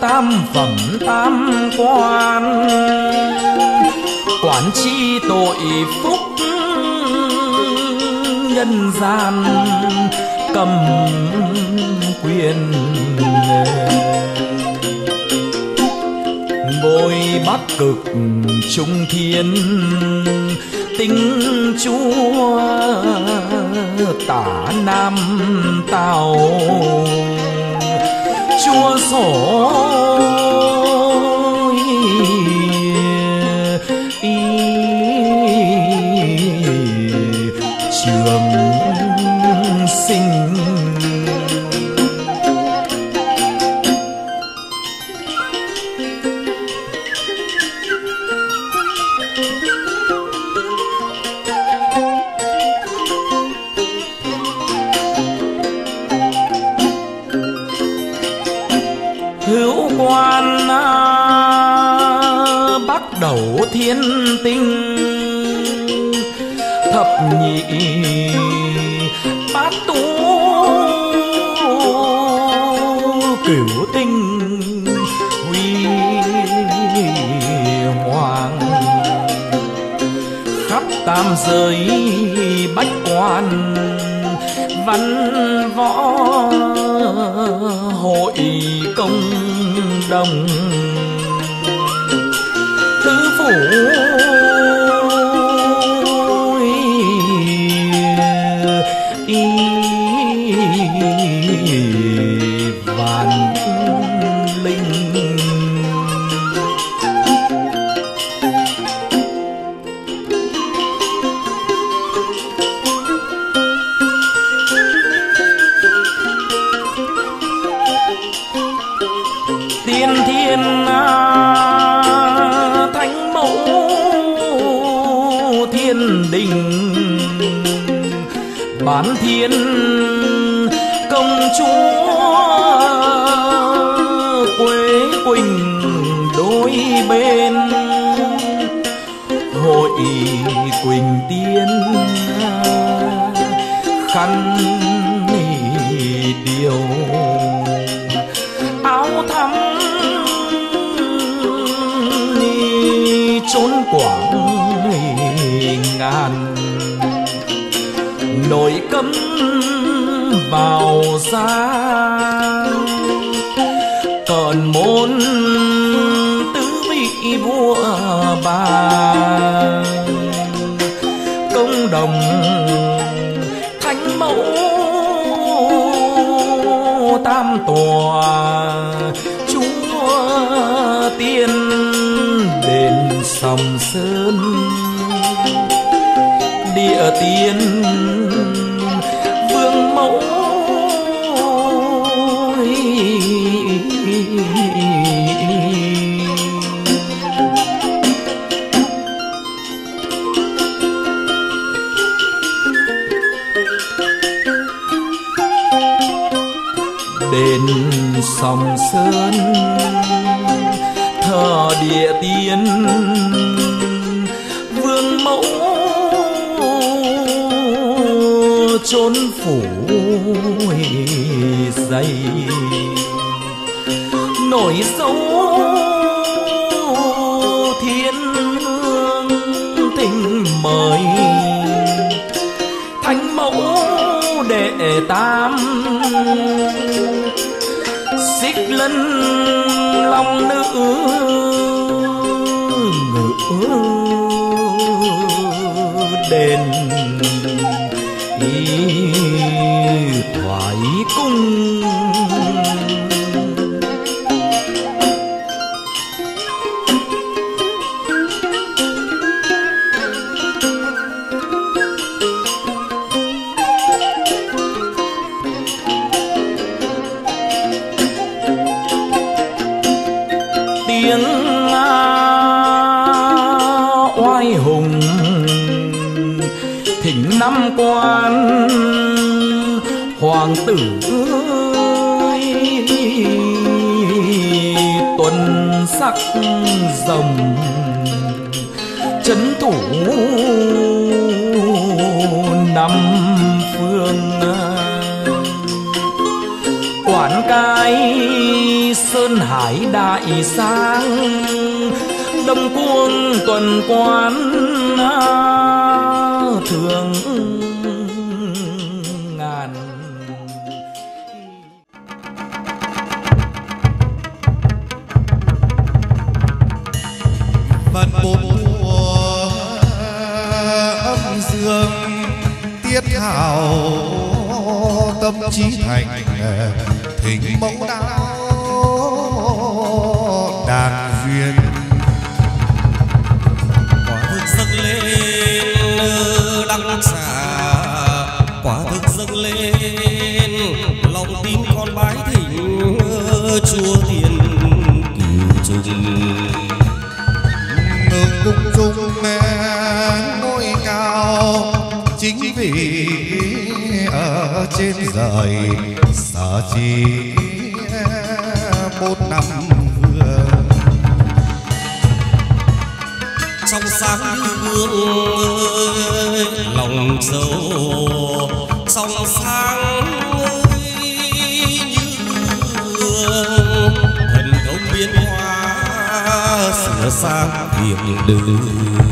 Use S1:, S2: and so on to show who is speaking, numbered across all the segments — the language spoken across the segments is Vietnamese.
S1: tam phẩm tam quan. Quản chi tội phúc nhân gian, cầm quyền bôi bắt cực trung thiên tính chúa tả nam tào. 角 았. quan văn võ hội công lòng nữ ngựa hải đại sang đông quân tuần
S2: quan à, thường ở trên rời sở chi một năm vừa.
S3: Trong sáng như gương lòng sâu trong sáng như gương thần công biến hóa sửa sang hiểm đường.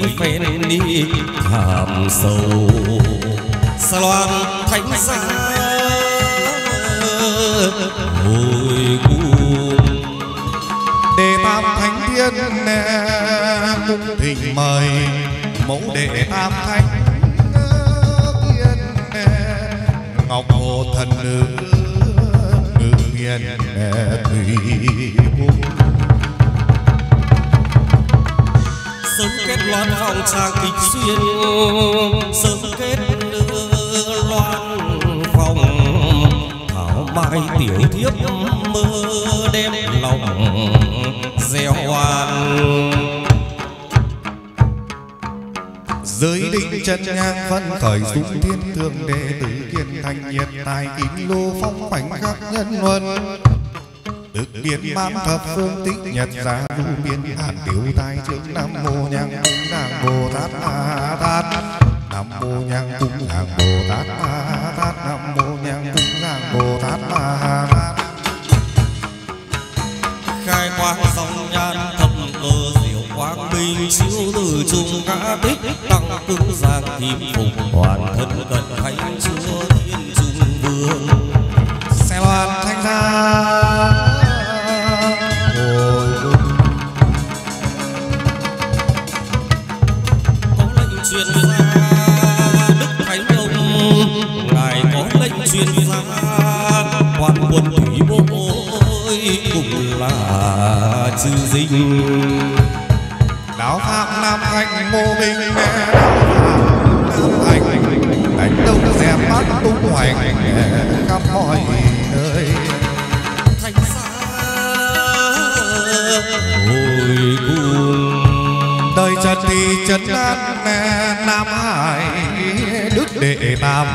S3: Mấy phen đi thảm sâu. Sa loan thánh giá hồi cung
S2: đề tam thánh thiên cung thỉnh mời. Mẫu đệ tam thánh thiên ngọc hồ thần nữ ngự hiền thủy cung.
S3: Loan phòng sang kịch xuyên. Sớm kết đưa loan vòng thảo mai tiểu thiếp mơ đêm lòng gieo hoan
S2: giới định chân ngang phân khởi dũng thiên thương đệ tử kiên thành nhiệt tài kín lô phong khoảnh khắc nhân luân. Điện bám thập phương tích nhật ra du biên hàn tiểu tai trước nam mô nhang cung đàng bồ tát ma tát. Nam mô nhang cung đàng bồ tát ma tát. Nam mô nhang cung đàng bồ tát ma tát.
S3: Khai quang dòng nhan thập cơ diệu quang minh chiếu từ trung ngã tích tăng cứng giang kim phục hoàn thân cận thánh chúa thiên trung vương.
S2: Xe loan thanh ra
S3: sư dinh
S2: đạo phạm nam thành mô binh nam thành đánh đông dẹp bắt tung hoành khắp mọi nơi
S3: thành xa hồi cung
S2: đời trần thì trấn an, nam hải đức đệ tam.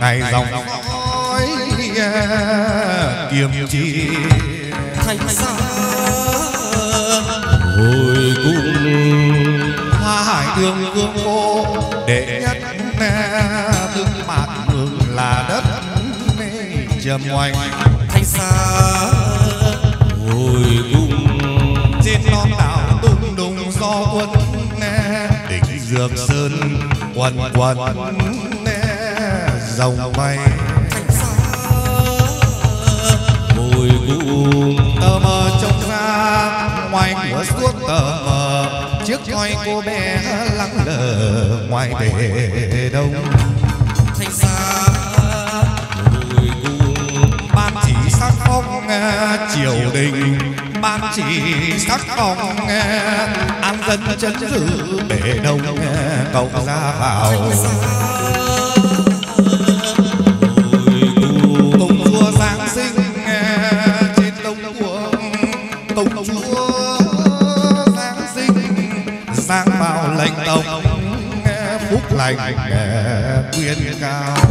S2: Ngày dòng khói kiềm chi
S3: thành xa hồi cung
S2: hoa hải đường vương cô đệ nhất tương mạc mường là đất trầm hoành.
S3: Thành xa hồi cung
S2: trên non đảo tung đùng do quân đỉnh dược sơn quần quần dòng bay.
S3: Thành xa hồi cung
S2: tờ mờ trông ra ngoài cửa suốt tờ mờ, trước coi cô bé lắng lờ ngoài bể đông.
S3: Thành xa người cùng
S2: ban chỉ sắc phong triều đình, ban chỉ sắc phong an dân chân giữ bể đông cậu ra vào. Lành
S3: mẹ quyên cao.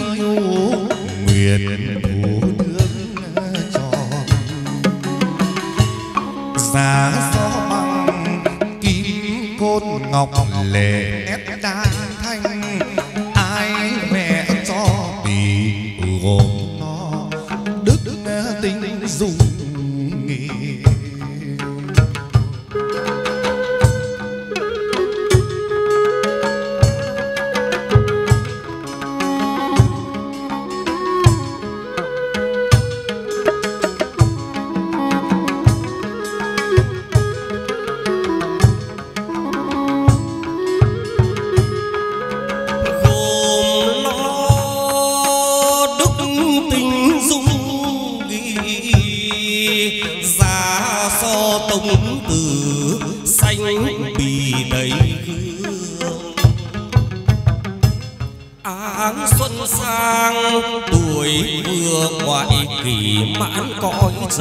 S2: mới ngủ nguyện thủ nước cho giá gió bằng kim côn ngọc lệ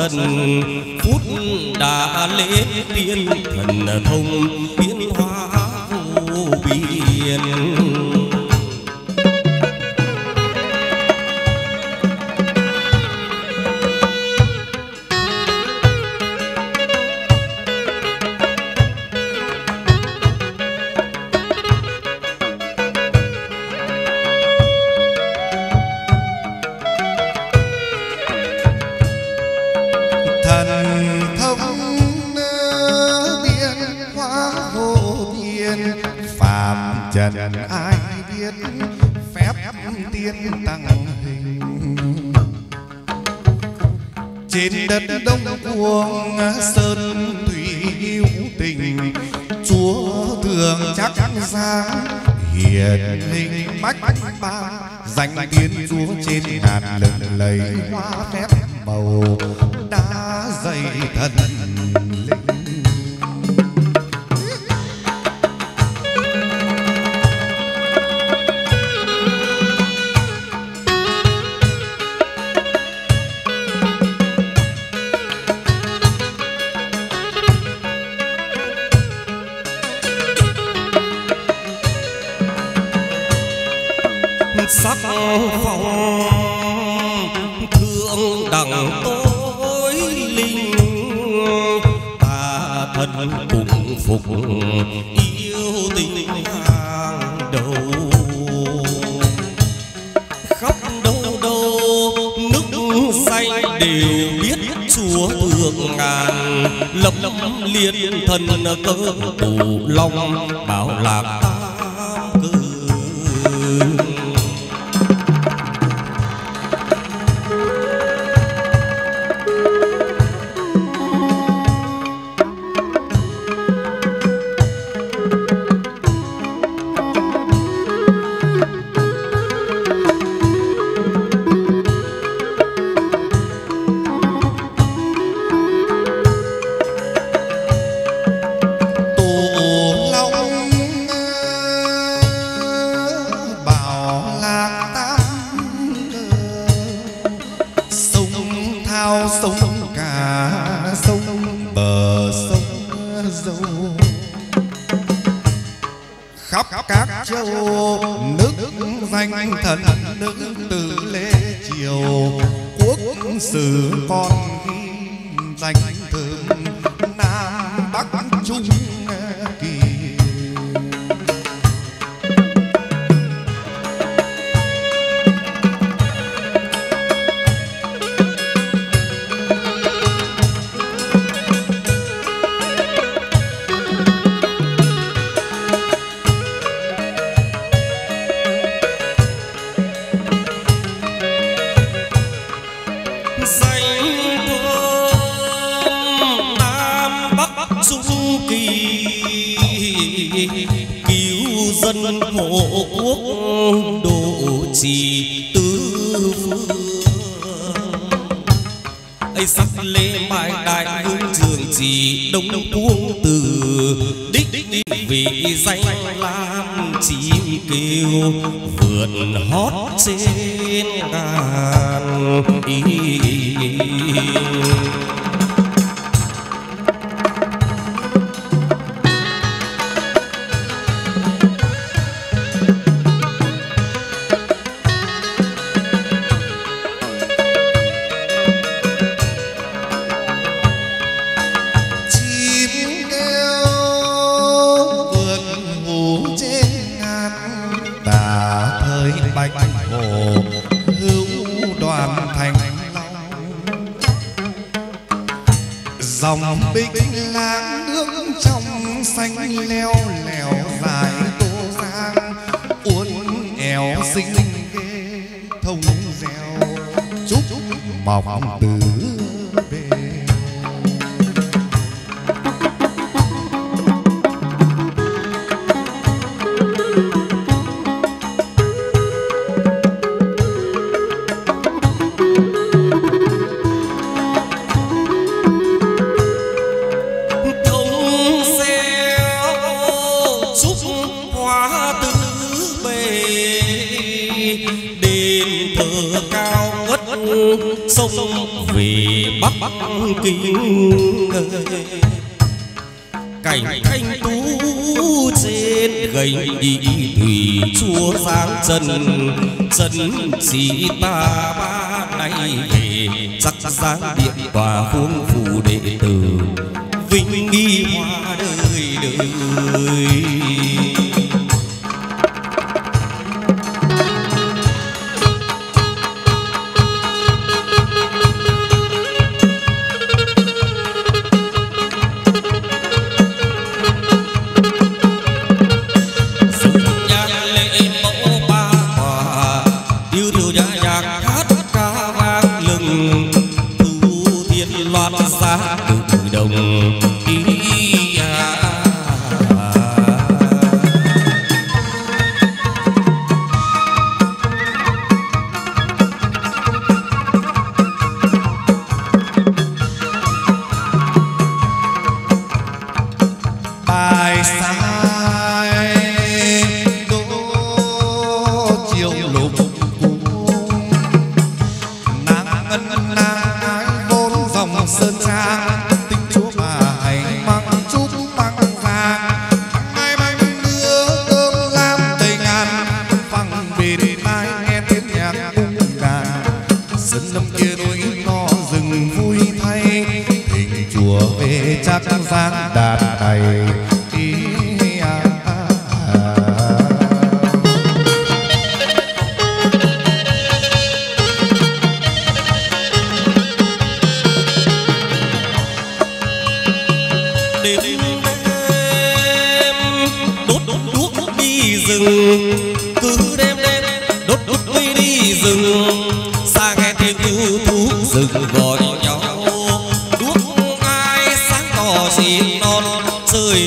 S3: thần phút đã lễ tiên thần thông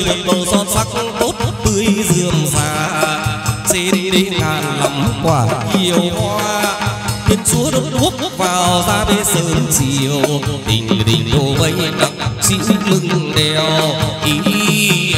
S2: tình màu
S3: son sắc tốt tươi dường già xin đi ngàn lòng quả nhiều hoa. Thiên chúa đốt đuốc vào ra bê sơn chiều. Tình đình đô vây nặng xin lưng đèo. Ý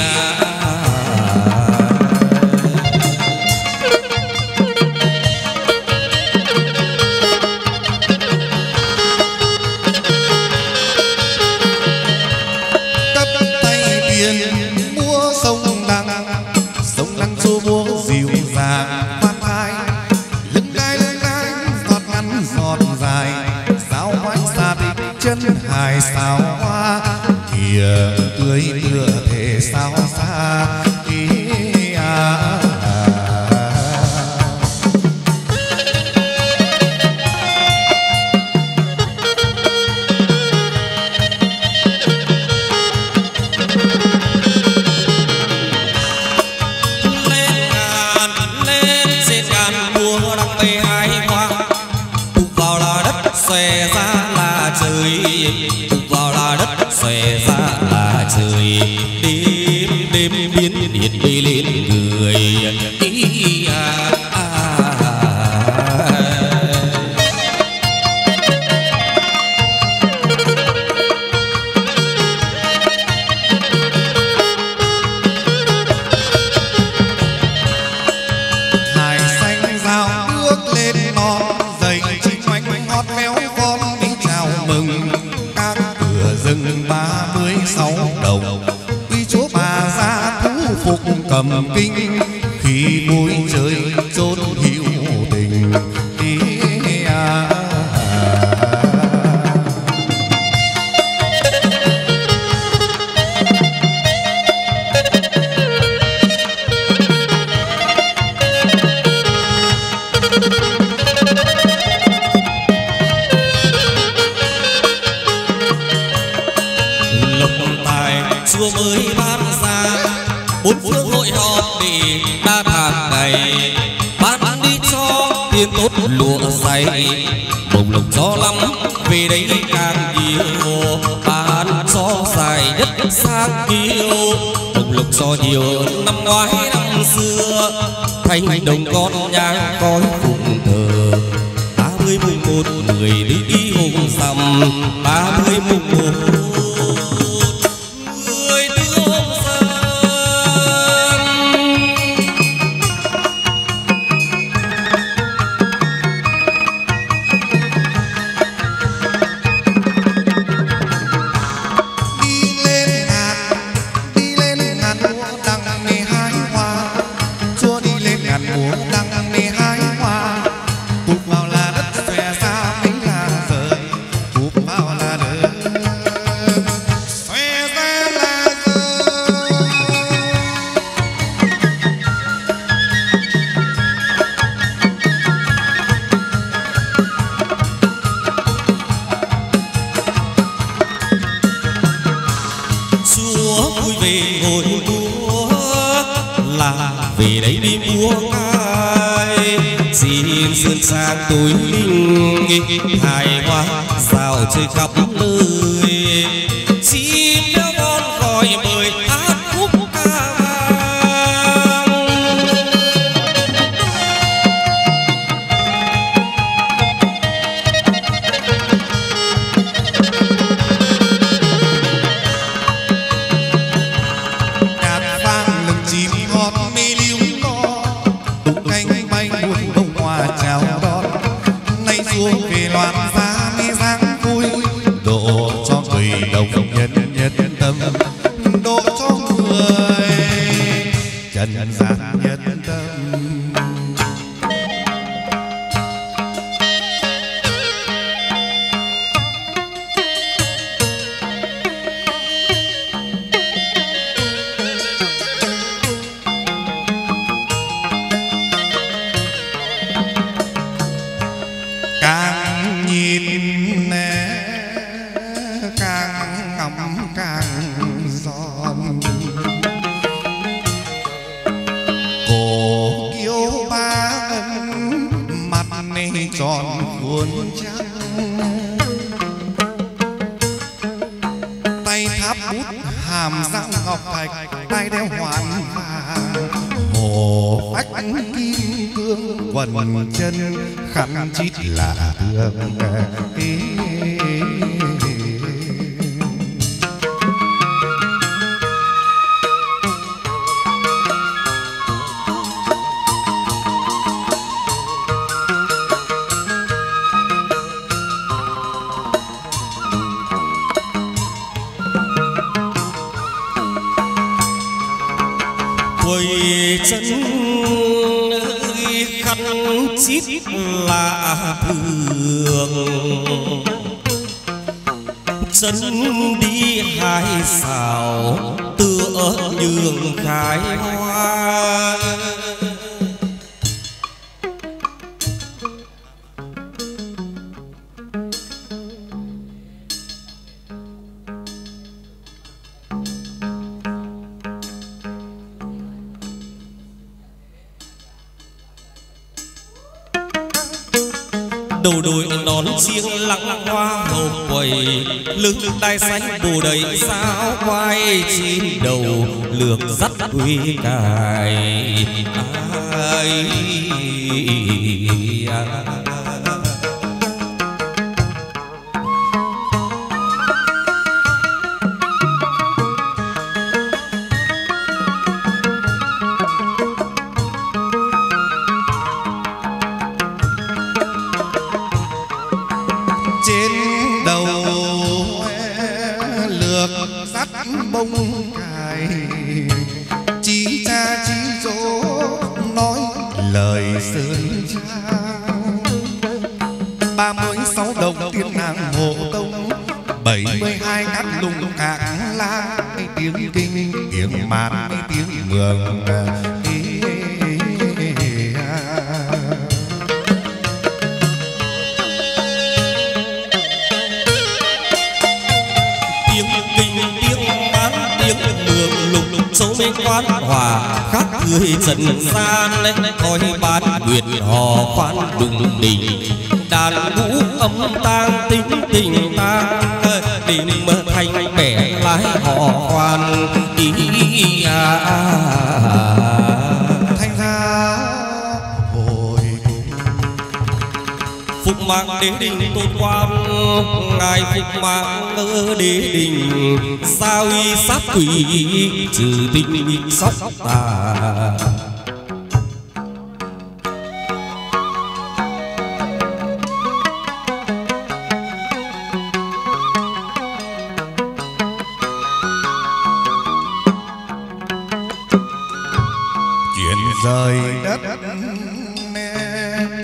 S2: Chuyển rời đất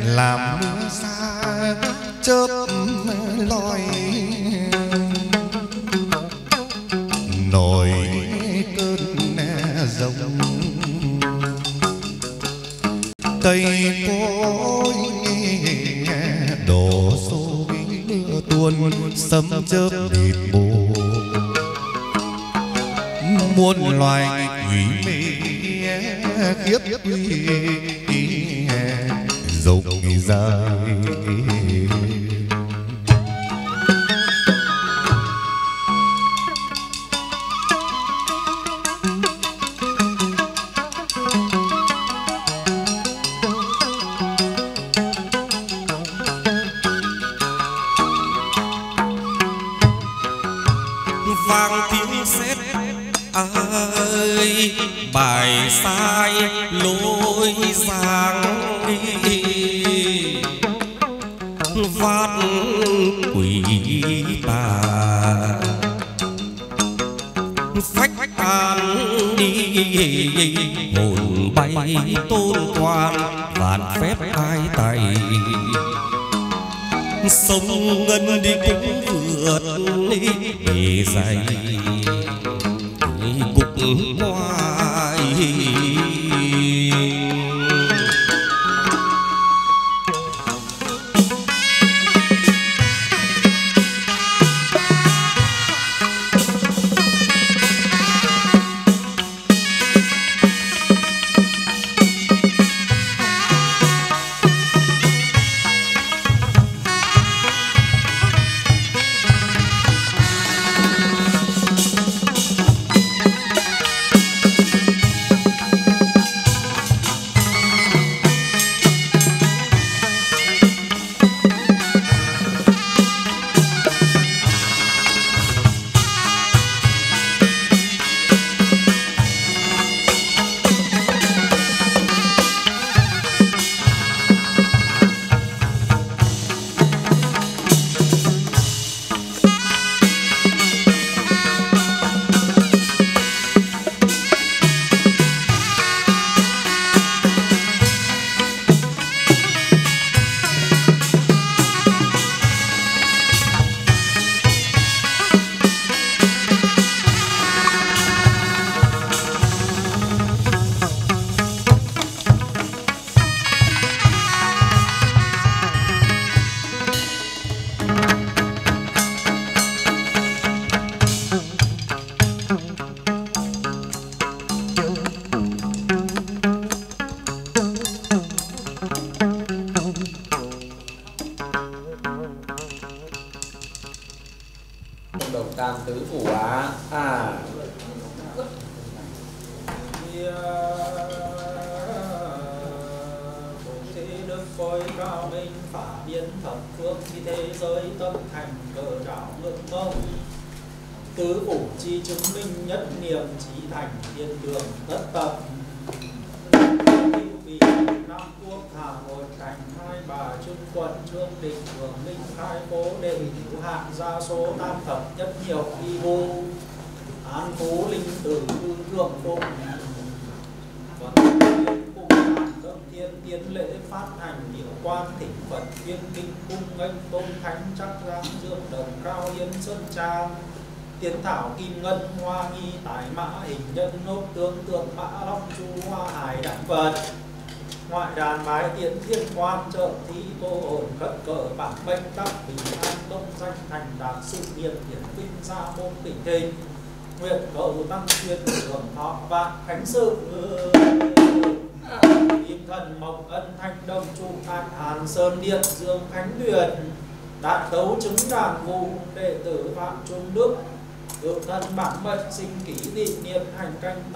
S2: Làm mưa xa chớp lòi nổi cơn rồng, cây cối đổ xô mưa tuôn, sấm chớp bịt bù muôn loài
S3: kiếp đi.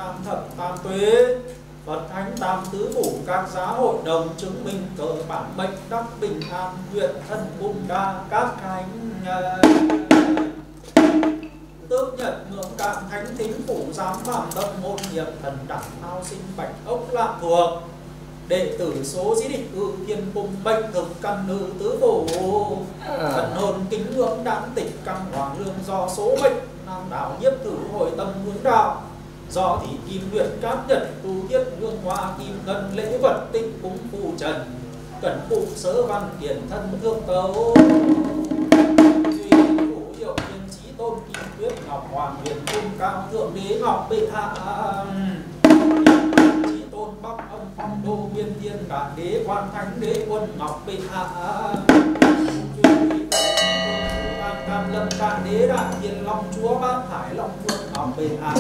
S4: Tam
S5: thập tam tuế Phật thánh tam tứ phủ các giá hội đồng chứng minh cờ bản mệnh đắc bình an nguyện thân cung đa các thánh tước nhận ngưỡng cạn thánh thính phủ giám phạm tâm môn nghiệp thần đẳng thao sinh bạch ốc lạ thuộc. Đệ tử số dĩ địch cư thiên cung mệnh thực căn nữ tứ phủ. Thần hồn kính ngưỡng đản tịch căn hoàng lương do số mệnh nam đạo nhiếp tử hội tâm hướng đạo do thì kim luyện cát nhật, tu tiết hương hoa kim ngân lễ vật tinh cúng phù trần. Cẩn phụ sớ văn tiền thân thương tấu duy phủ hiệu thiên trí tôn, kim tuyết ngọc hoàng huyền cung cao thượng đế ngọc bệ hạ. Trí tôn bắc âm phong đô biên thiên cả đế quan thánh đế quân ngọc bệ hạ. Cam lâm cả đế đại thiên long chúa bát hải long vương ngọc bệ hạ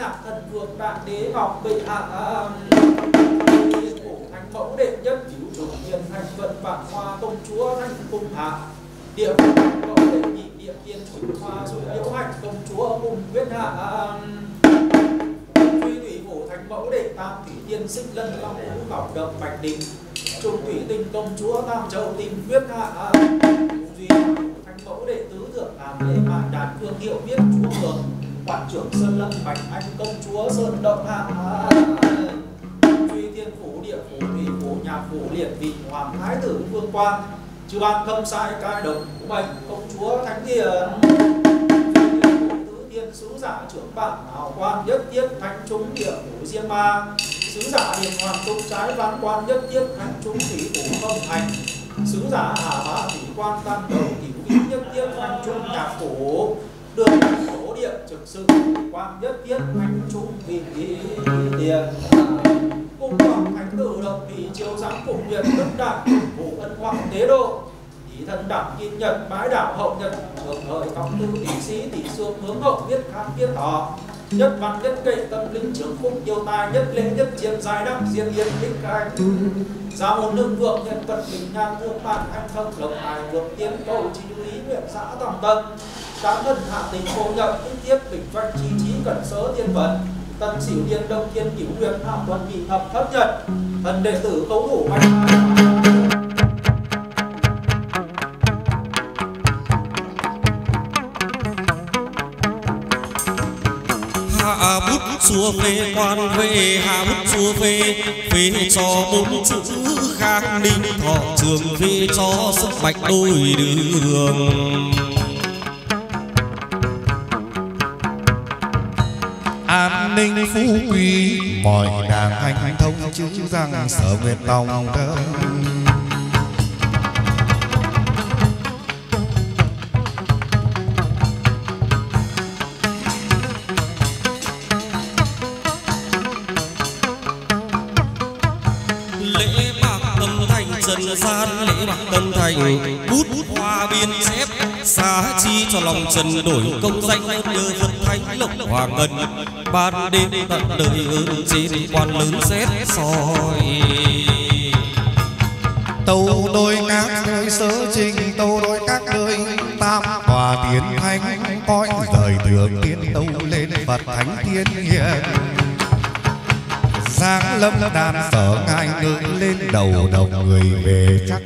S5: nhạc thần vương đại đế ngọc bệ hạ à, à, cổ thánh mẫu đệ nhất cứu chủ hiền thành vận bản hoa công chúa thanh cung hạ. Địa phủ mẫu đệ nhị địa tiên chủ hoa rồi liễu hạnh công chúa cùng quyết hạ à, duy thủy phủ thánh mẫu đệ tam thủy tiên sinh lân long vũ ngọc động bạch đình. Trung thủy tinh công chúa tam châu tinh quyết hạ duy thánh mẫu đệ tứ thượng làm hiệu biết chúa thượng quản trưởng sơn lâm bạch, anh công chúa sơn động hạ. Truy thiên phủ, địa phủ, thủy phủ, nhà phủ liệt vị, hoàng thái tử, vương quan chư ban công sai, cai đồng ngũ bạch công chúa thánh thiền tứ thiên sứ giả, trưởng bản, hào quan nhất thiết, thánh chúng, địa phủ, diêm ma. Sứ giả, điện hoàng công trái, văn quan, nhất thiết, thánh chúng, thủy phủ công thành. Sứ giả, hà bá, thủy quan, tam đầu cửu vĩ, nhất thiết, thánh chúng nhạc phủ đường số điện trực sự quan nhất thiết thánh trung vị tiền. Cung hoàng thánh tử động thị chiếu sáng phụng viện đức đại vụ ân hoàng tế độ. Ý thân đảm kim nhật, bái đảo hậu nhật trường thời phong tư tỷ sĩ tỷ xuống hướng hậu viết kháng viết thọ nhất văn nhất kệ tâm linh trưởng phúc nhiều tài, nhất lễ nhất chiến giải đắc diên yên đích anh gia môn nương vượng nhân vật bình nhan thương bạn anh thông, lộc tài vượng tiến cầu trí lý nguyện xã tòng tân sáng thân hạ tình cô nhập tinh tiếp bình văn chi trí cẩn sớ thiên vận tân xỉu điên đông thiên cửu huyền hạ tuần nhị thập thấp nhật. Thần đệ tử cấu thủ mạnh
S3: hạ bút xua phê quan về hạ bút xua phê phê cho bốn chữ khang ninh thọ, trường phê cho sức bạch đôi đường.
S2: An ninh phú quý mọi đảng anh thông chứ rằng sở nguyệt tòng đâu
S3: lễ bạc tâm thành trần gian, lễ bạc tâm thành cho lòng trần đổi công danh nhờ phật thánh lộc hòa ngân. Ban đêm tận đời ơn trên quan lớn xét soi.
S2: Tâu đôi các nơi sớ trình, tâu đôi các nơi tam hòa tiến thánh. Cõi rời thượng tiên tâu lên phật thánh thiên hiền. Giang lâm đàn sở ngài ngự lên, đầu đồng người về chắc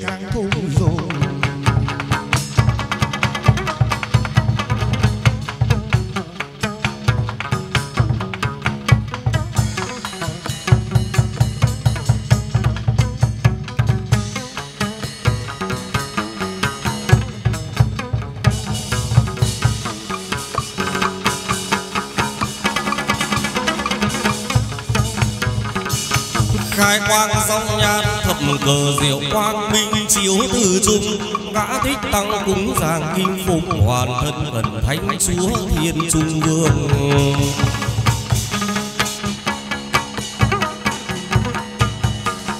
S3: quang song nhan thập cờ diệu quang minh chiếu từ trung. Gã thích tăng cúng giang kim phục hoàn thân gần thánh chúa thiên trung vương.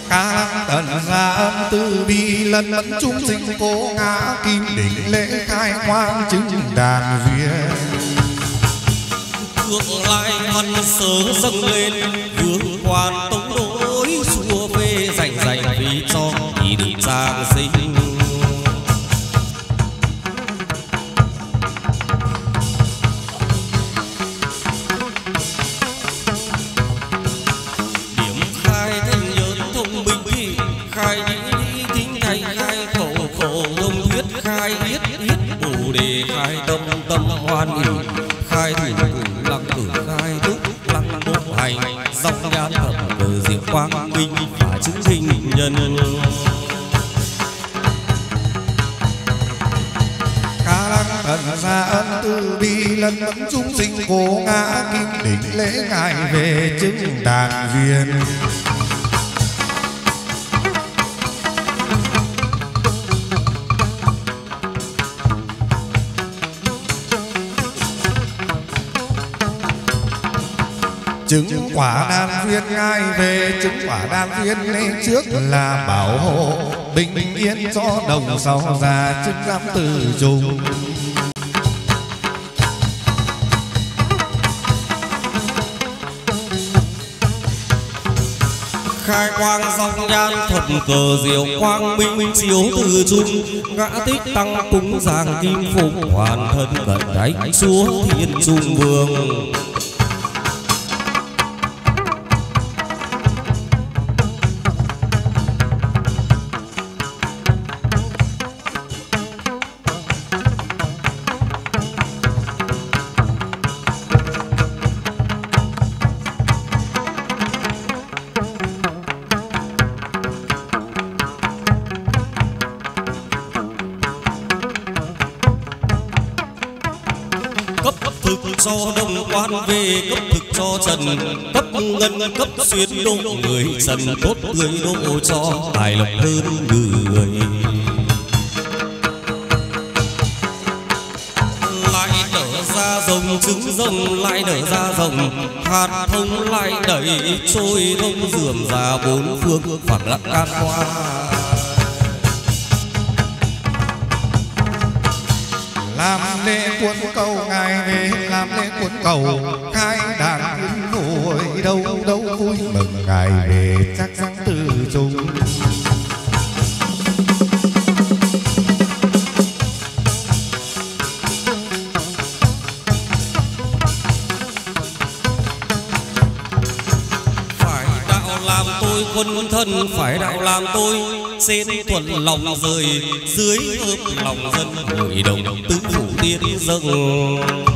S2: Các tần gia âm từ bi lần mẫn chúng sinh cố ngã kim đỉnh lễ khai quang chứng đàn duyên.
S3: Thượng lại văn sớ dâng lên Vương quan
S2: ngại về chứng đàn duyên. Chứng quả đan duyên ngay về chứng quả đan duyên lên trước là bảo hộ bình yên cho đồng sau ra chứng giám từ dùng
S3: khai quang song nhan thuật cờ diệu quang minh chiếu từ trung. Ngã tích tăng cúng giang kim phục hoàn thân cận thánh chúa thiên trung vương. xuyên đụng người trần cốt tươi độ cho tài lộc hơn người. Lại nở ra rồng, trứng rồng, lại nở ra rồng. Hạt thông lại đẩy, trôi thông dườm ra bốn phương phẳng lặng can hoa.
S2: Làm lễ cuốn cầu, ngài về, làm lễ cuốn cầu. Khai đàn nổi đâu đâu
S3: xin thuận lòng rời dưới ước lòng dân hội đồng tứ phủ tiên dâng.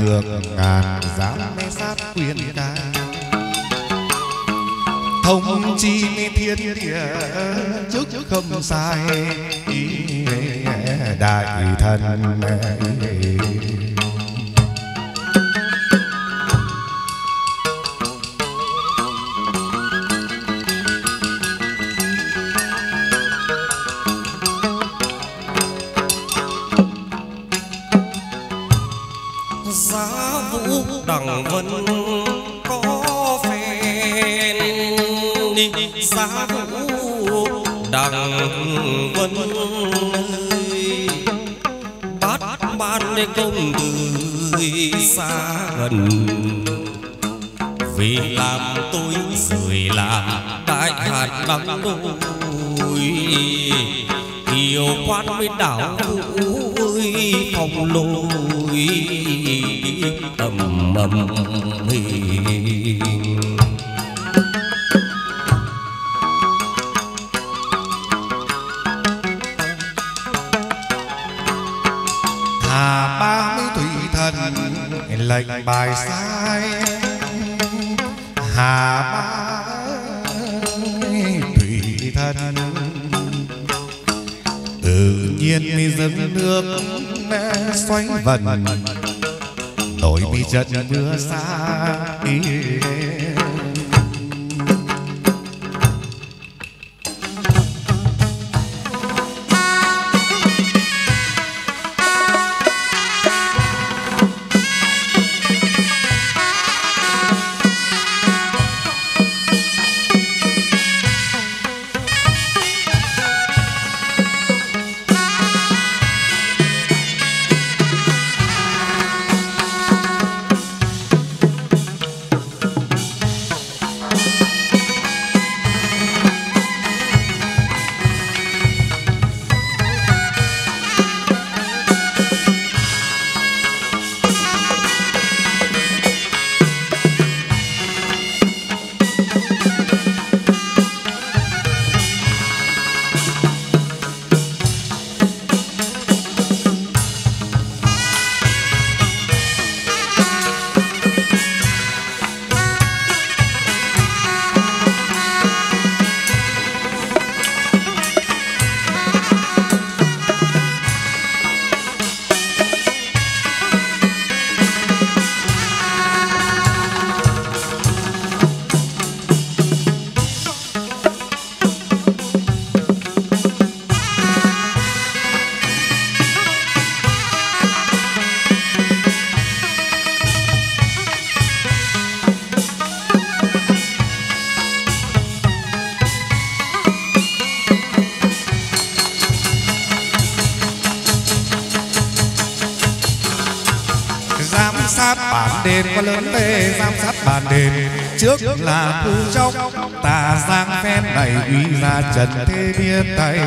S2: thượng ngàn dám sát quyền ca thông chi thiên địa, trước trước không sai đại thần
S3: bằng đôi Kiều quan bên đảo ơi phòng lôi
S2: ầm ầm hình lệnh bài sai. Hà ba dâng nước xoay vần nổi mi trận mưa xa giám uy ra trần thế biên tây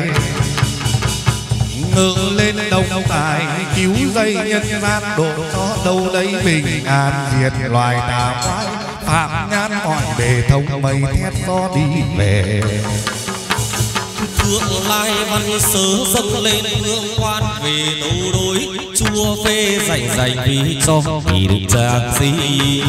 S2: ngự lên đông tài cứu dây nhân gian độ cho đâu lấy bình an diệt loài tà quái. phạm nhãn mọi bề thông mây thét gió đi về.
S3: thượng lai văn sớ dâng lên hương quan về đấu đối chua phê dành dành vì cho vì được trang gì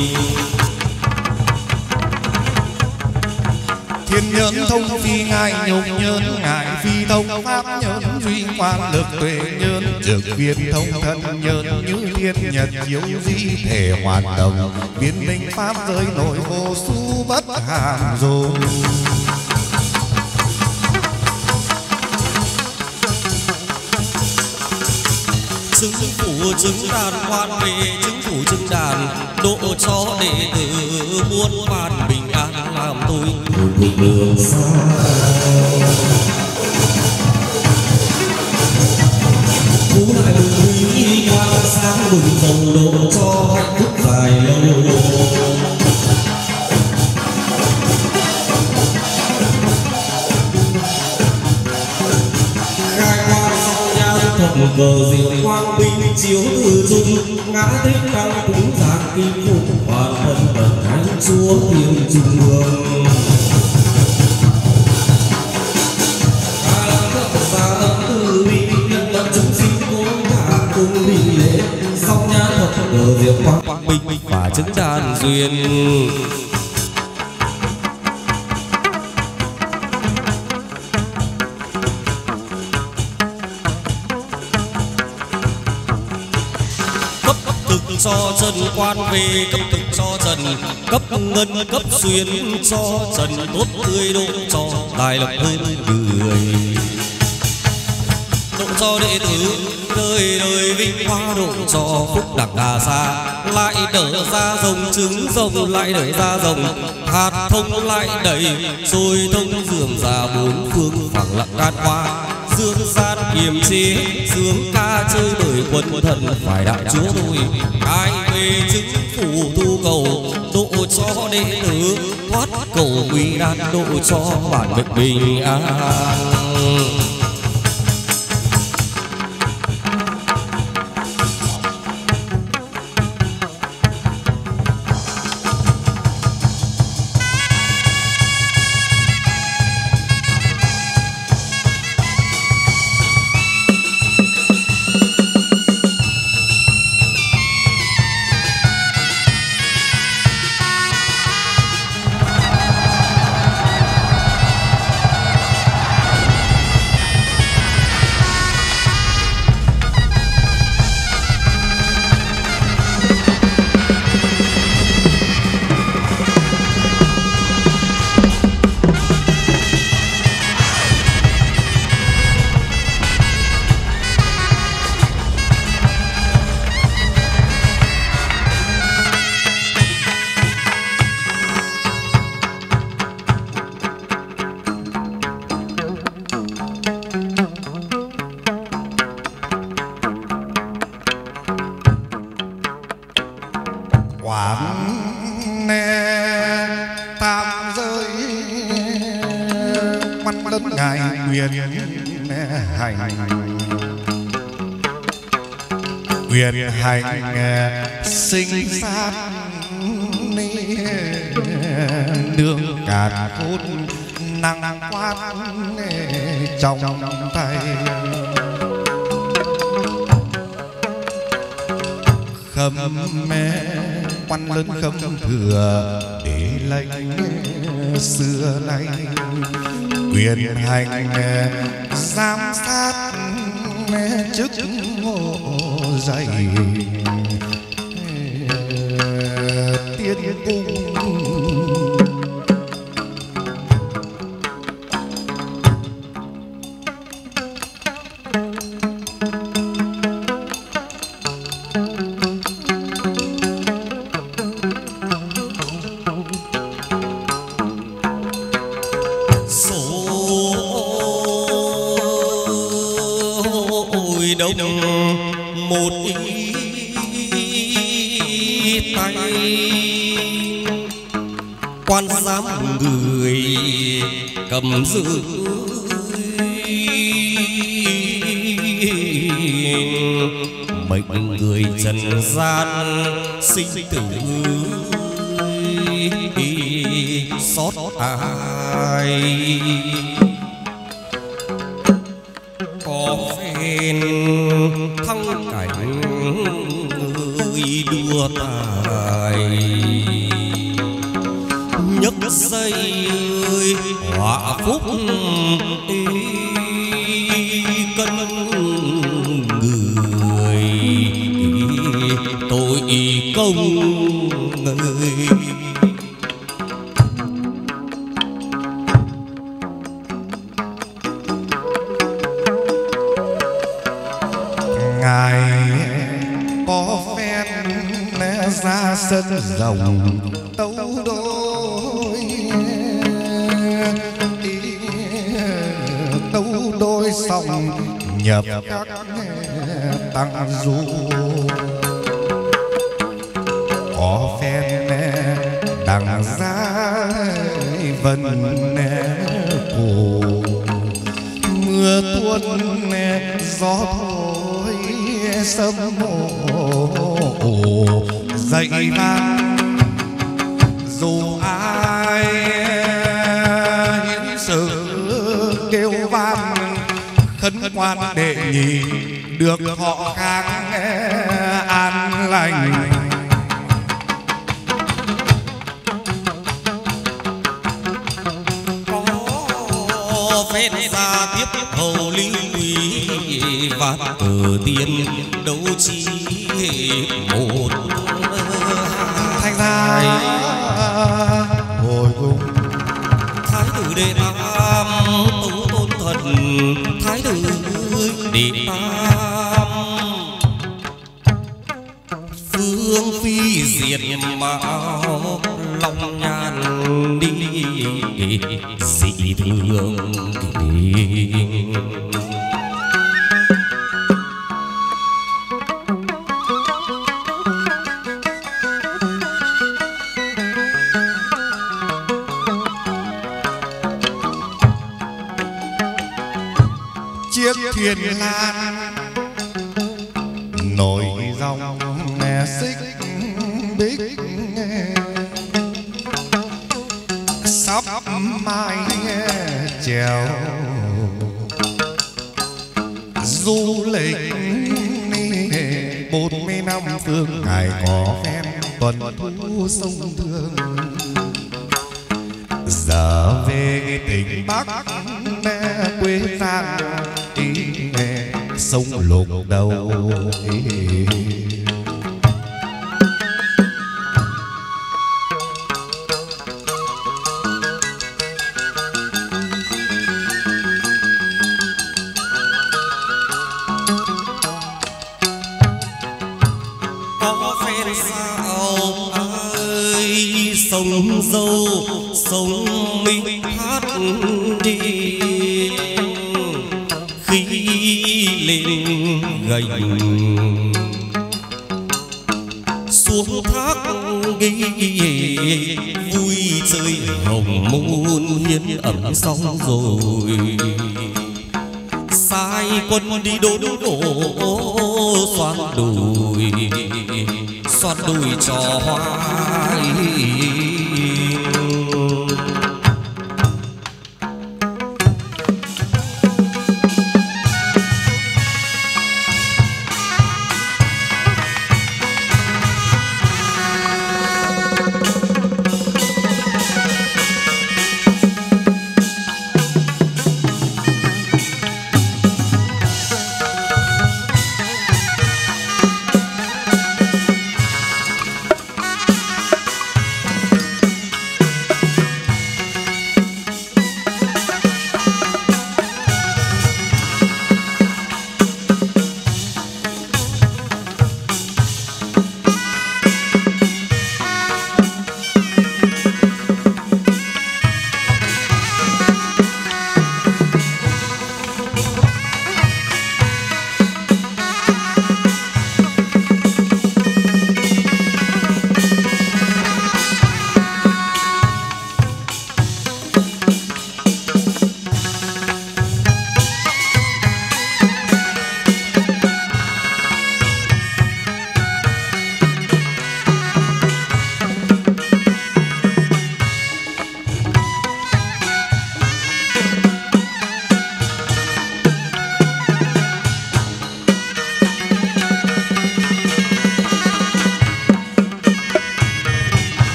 S2: thiên thông phi ngài nhục nhơn ngài phi thông. Pháp nhơn duy quan lực tuệ nhơn, trực viên thông thân nhơn, như thiên nhật chiếu di thể hoàn đồng biến minh pháp giới nội vô su bất hàm dùng
S3: chứng phủ, chứng đàn quan về chứng phủ, chứng đàn, độ cho đệ tử muôn vàn bình tôi một đường xa Phú lại đường quý quan sáng bừng dòng độ cho hạnh phúc dài lâu cờ diệu quang binh chiếu từ trung ngã thích đăng cúng giảng kim phục hoàn thân bậc thánh chúa thiên trung ương nhang việc quang minh và chứng đàn duyên. Cấp thực cho trần quan về, cấp thực cho trần cấp ngân, cấp xuyên cho trần tốt tươi độ cho tài lộc hơn người cho đệ tử đời đời vinh hoa độ cho phúc đẳng đà xa. Lại đỡ ra rồng trứng, rồng lại đỡ ra rồng. Hạt thông lại đầy rồi thông dường ra bốn phương phẳng lặng cát hoa. Dương gian kiềm chế, sướng ca chơi bởi quân thần phải đạo chúa tôi ai về chứng phủ thu cầu, độ cho đệ tử. Thoát cầu quy đan độ cho bản mệnh bình an. công người
S2: ngài có phen ra sân rồng tấu đôi. Tấu đôi xong nhập các tăng du được
S3: khó khăn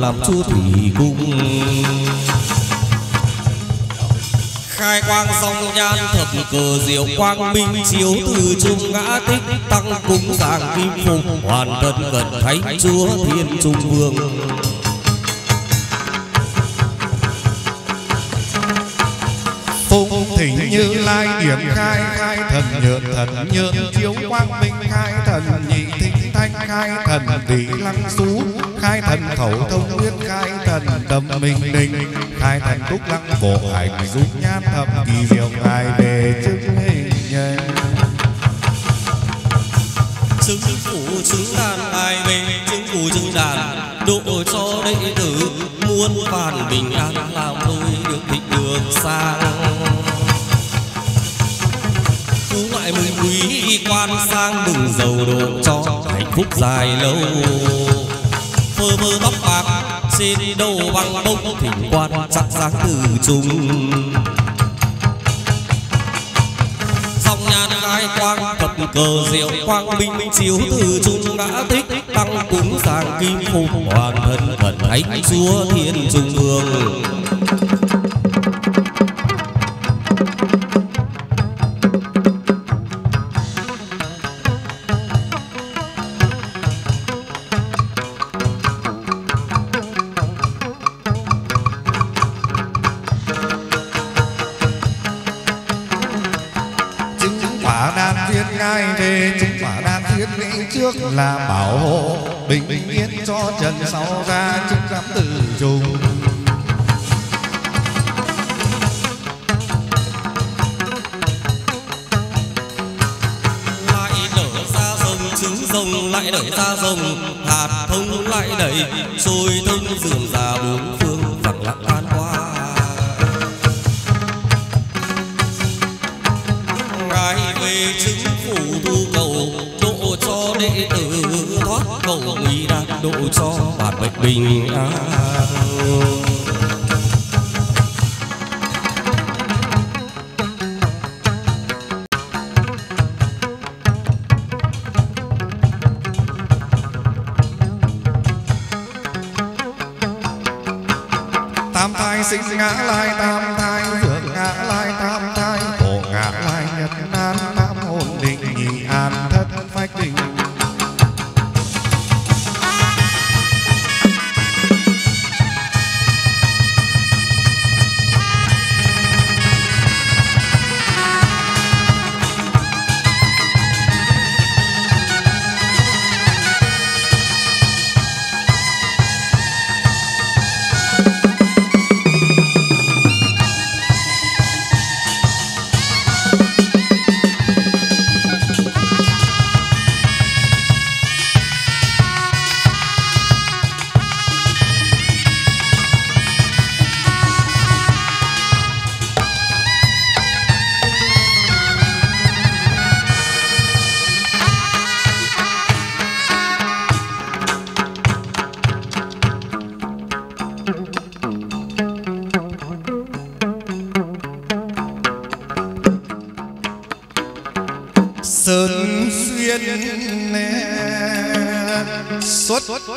S3: làm chúa thủy cung. Khai quang dòng nhan thập cờ diệu quang minh chiếu từ trung ngã tích tăng cúng giảng kim phục hoàn thân gần thánh chúa thiên trung vương.
S2: Phụng thỉnh như lai điểm khai khai thần nhợt thần nhợt chiếu quang minh khai thần nhị khai thần tỷ lăng xú, khai thần khẩu thông nguyên, khai thần tâm minh định khai thần túc lăng bộ hải dung nhan thập kỳ diệu khai về chứng hình nhân.
S3: Chứng phủ, chứng đàn ai về chứng phủ, chứng đàn độ cho đệ tử, muôn phàn bình an làm tôi được thịnh đường sang quý quan sang mừng giàu độ cho hạnh phúc dài lâu. Phơ mơ bắp bạc xin đầu bằng bông thỉnh quan sắc sáng từ chung dòng nhan khai quang thập cờ diệu quang minh chiếu từ chung đã tích tăng cúng giảng kim phục hoàn thân thần thánh chúa thiên trung ương
S2: trần sau ra chúng dám từ trùng.
S3: Lại nở ra rồng trứng rồng lại nở ra rồng. Hạt thông lại đầy sôi thông dường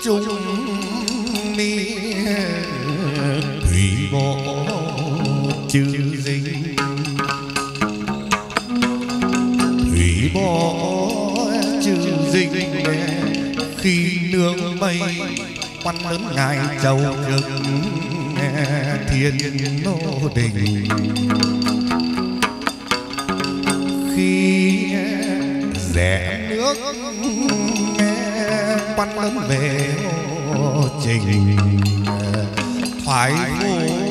S2: chúng mi thủy bộ chữ dính thủy bộ chữ dính khi nương mây quan lớn ngài châu cực thiên nô đình. Khi rẻ nước bắn lớn về trình. Thoải vô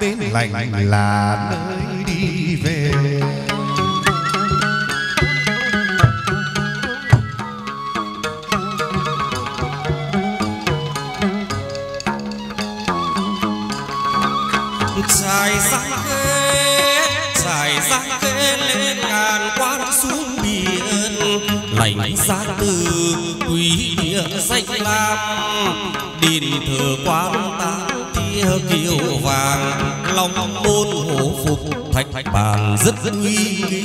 S2: bên lạnh là nơi
S3: 最珍贵。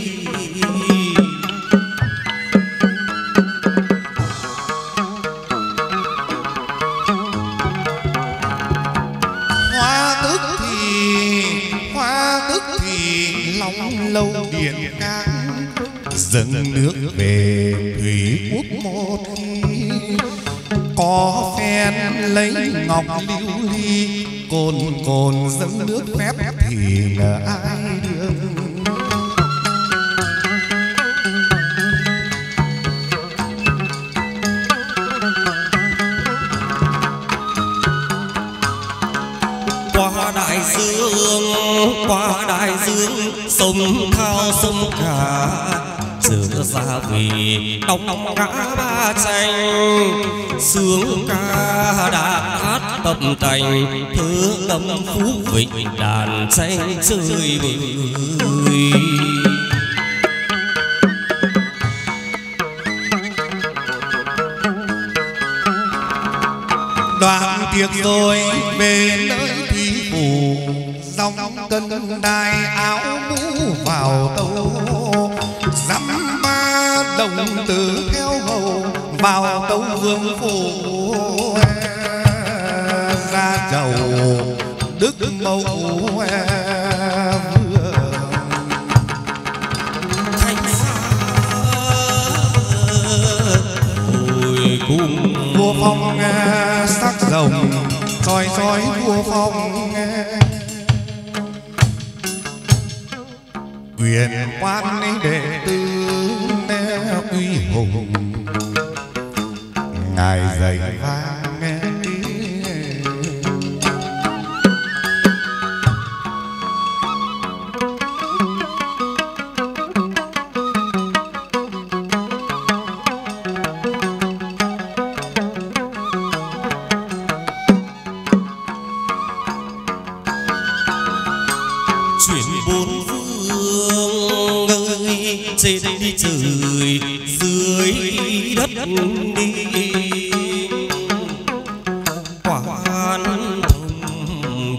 S3: 在这一步。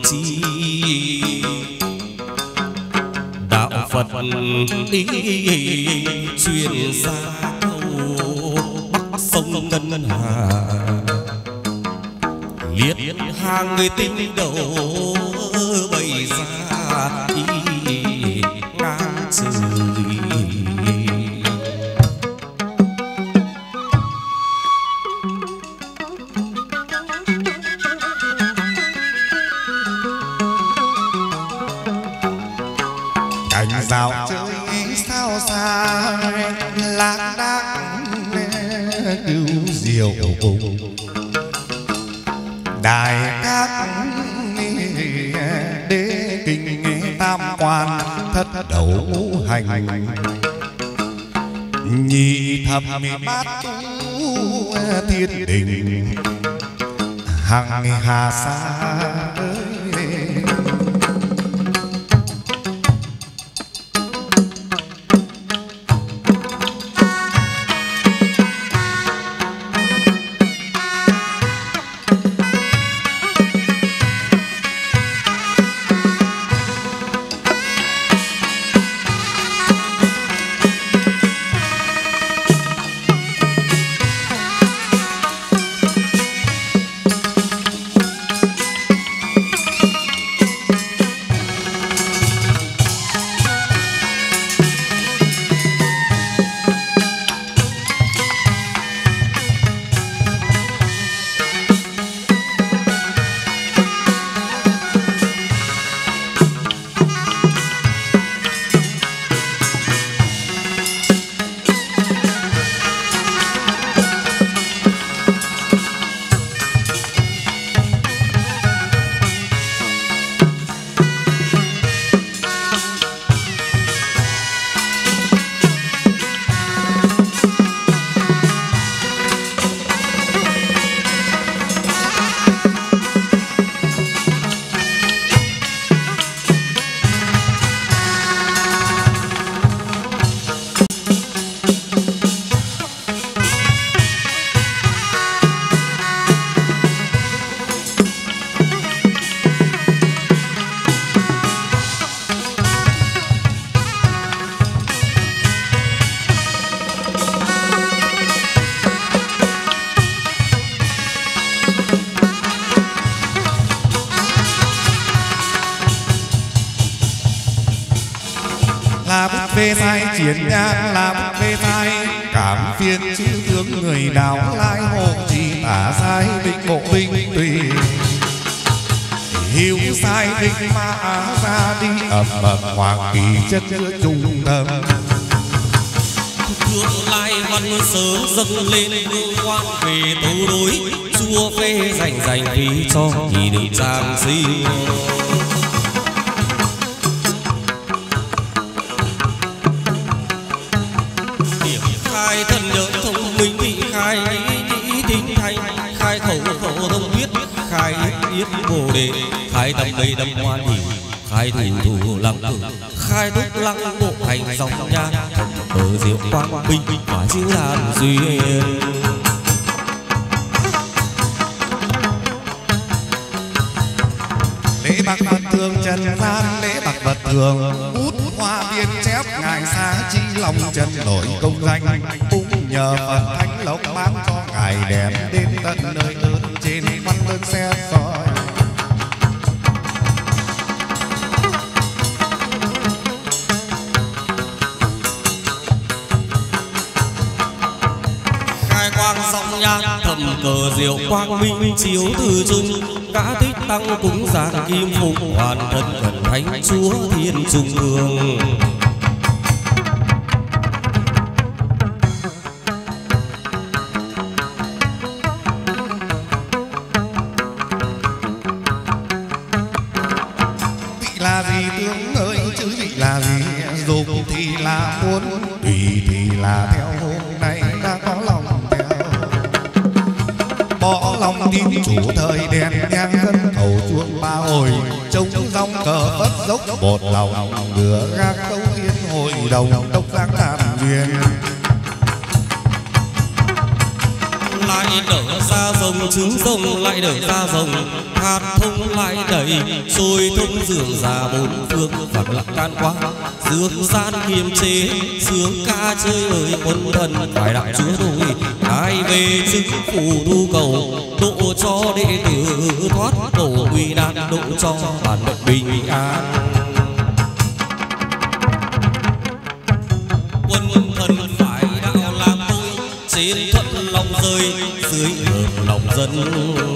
S3: chi. Đạo phật đi truyền ra thâu bắc sông ngân hà. Liệt hàng người tinh đầu bày ra.
S2: cài các đế kinh tam quan thất đầu hành. Nhị thập bát thiên đình hằng hà sa ra đi hoàng kỳ chất chứa trung tâm.
S3: Tương lai văn sớm dâng lên vương quang về tấu đối. Chúa phê dành dành phí cho thì được giang sinh điểm khai thân nhớ thông minh bị khai ý tính thành khai khẩu khẩu thông biết khai yết yết bồ đề. Khai tâm đầy tâm hoan hỷ khai thủ thủ lăng tử, khai thúc lăng bộ hành dòng nhan. Ở diệu quang bình quả chữ đàn duyên.
S2: Lễ bạc vật thường trần gian, lễ bạc vật thường. Út hoa biên chép ngài xa chi lòng trần nổi công danh. Cũng nhờ phật thánh lộc ban cho ngài đẹp đến tận nơi lớn trên văn đơn xe
S3: cờ diệu quang minh chiếu từ trung. Cả tích tăng cúng giảng kim phục, hoàn thân thần thánh chúa thiên trung
S2: hương
S3: lại đỡ ra rồng hạt thông lại đầy rồi thông dường già bốn phương phật lạc can quá dương gian kiềm chế, sướng ca chơi ơi quân thần, phải đạo chúa tôi ai về chức phủ tu cầu, độ cho đệ tử thoát khổ uy nan, độ cho bản mệnh bình an. Quân thần phải đạo làm tôi, trên thuận lòng rơi, dưới hợp lòng dân.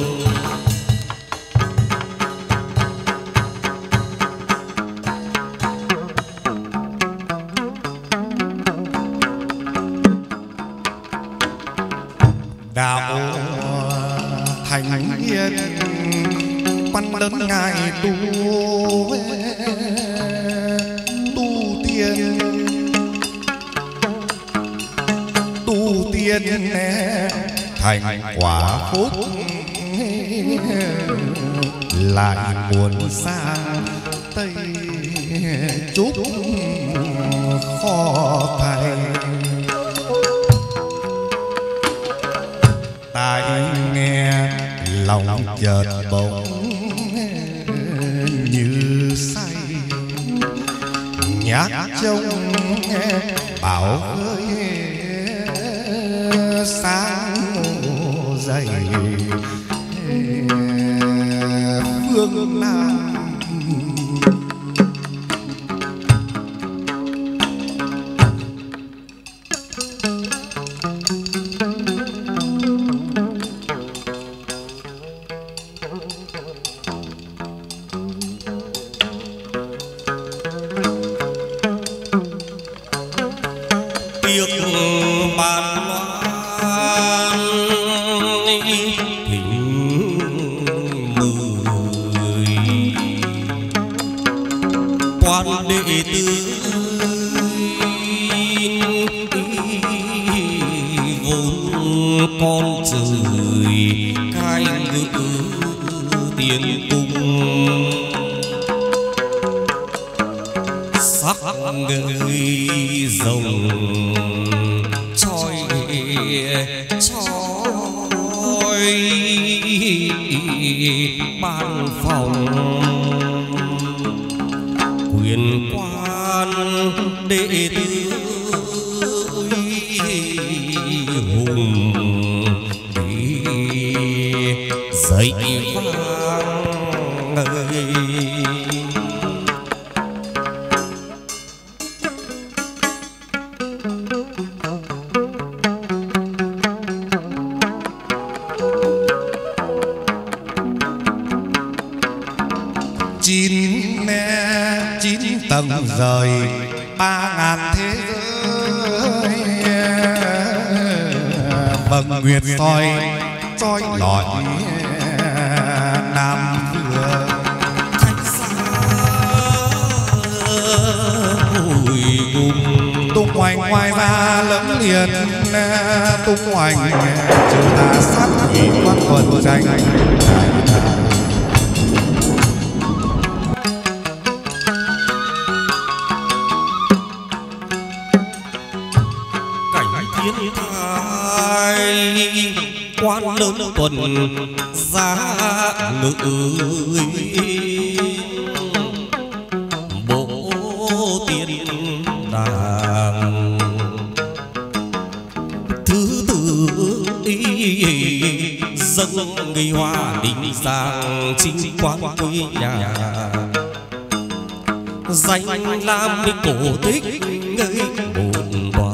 S2: Đời ba ngàn thế giới. Vầng nguyệt soi soi lọi nam vương tung hoành ngoài ra lẫm liệt tung hoành trừ tà sát quỷ quan tuần tranh
S3: quan lớn tuần giá ngự bộ tiên đàng. Thứ tự y dâng nghi hoa đình giang chính quán quê nhà. Danh lam cổ tích ngây bồn hòa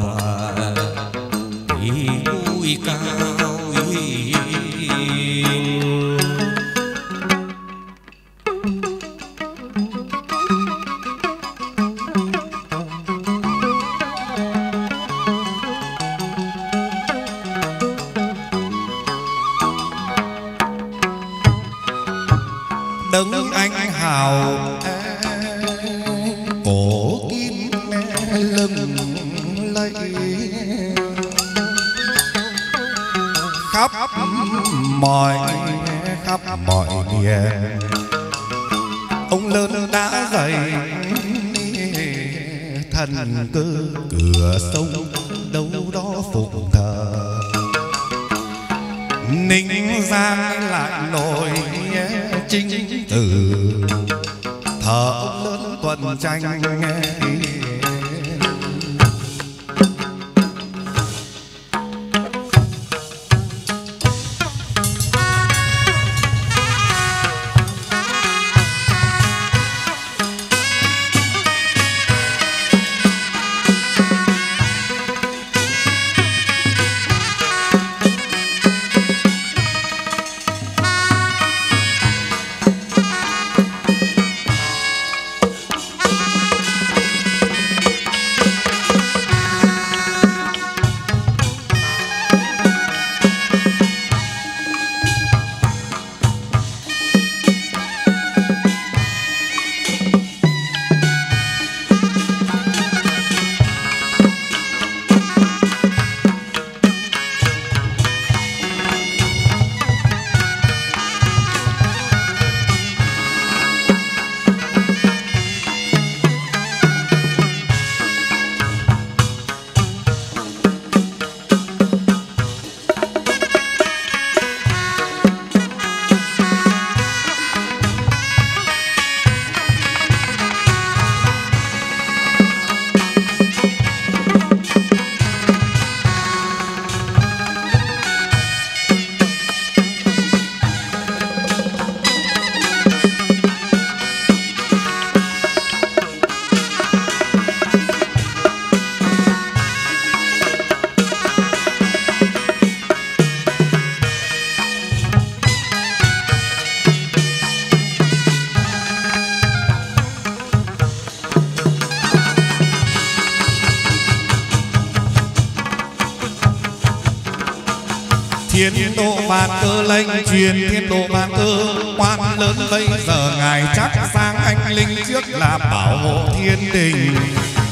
S2: bảo hộ thiên đình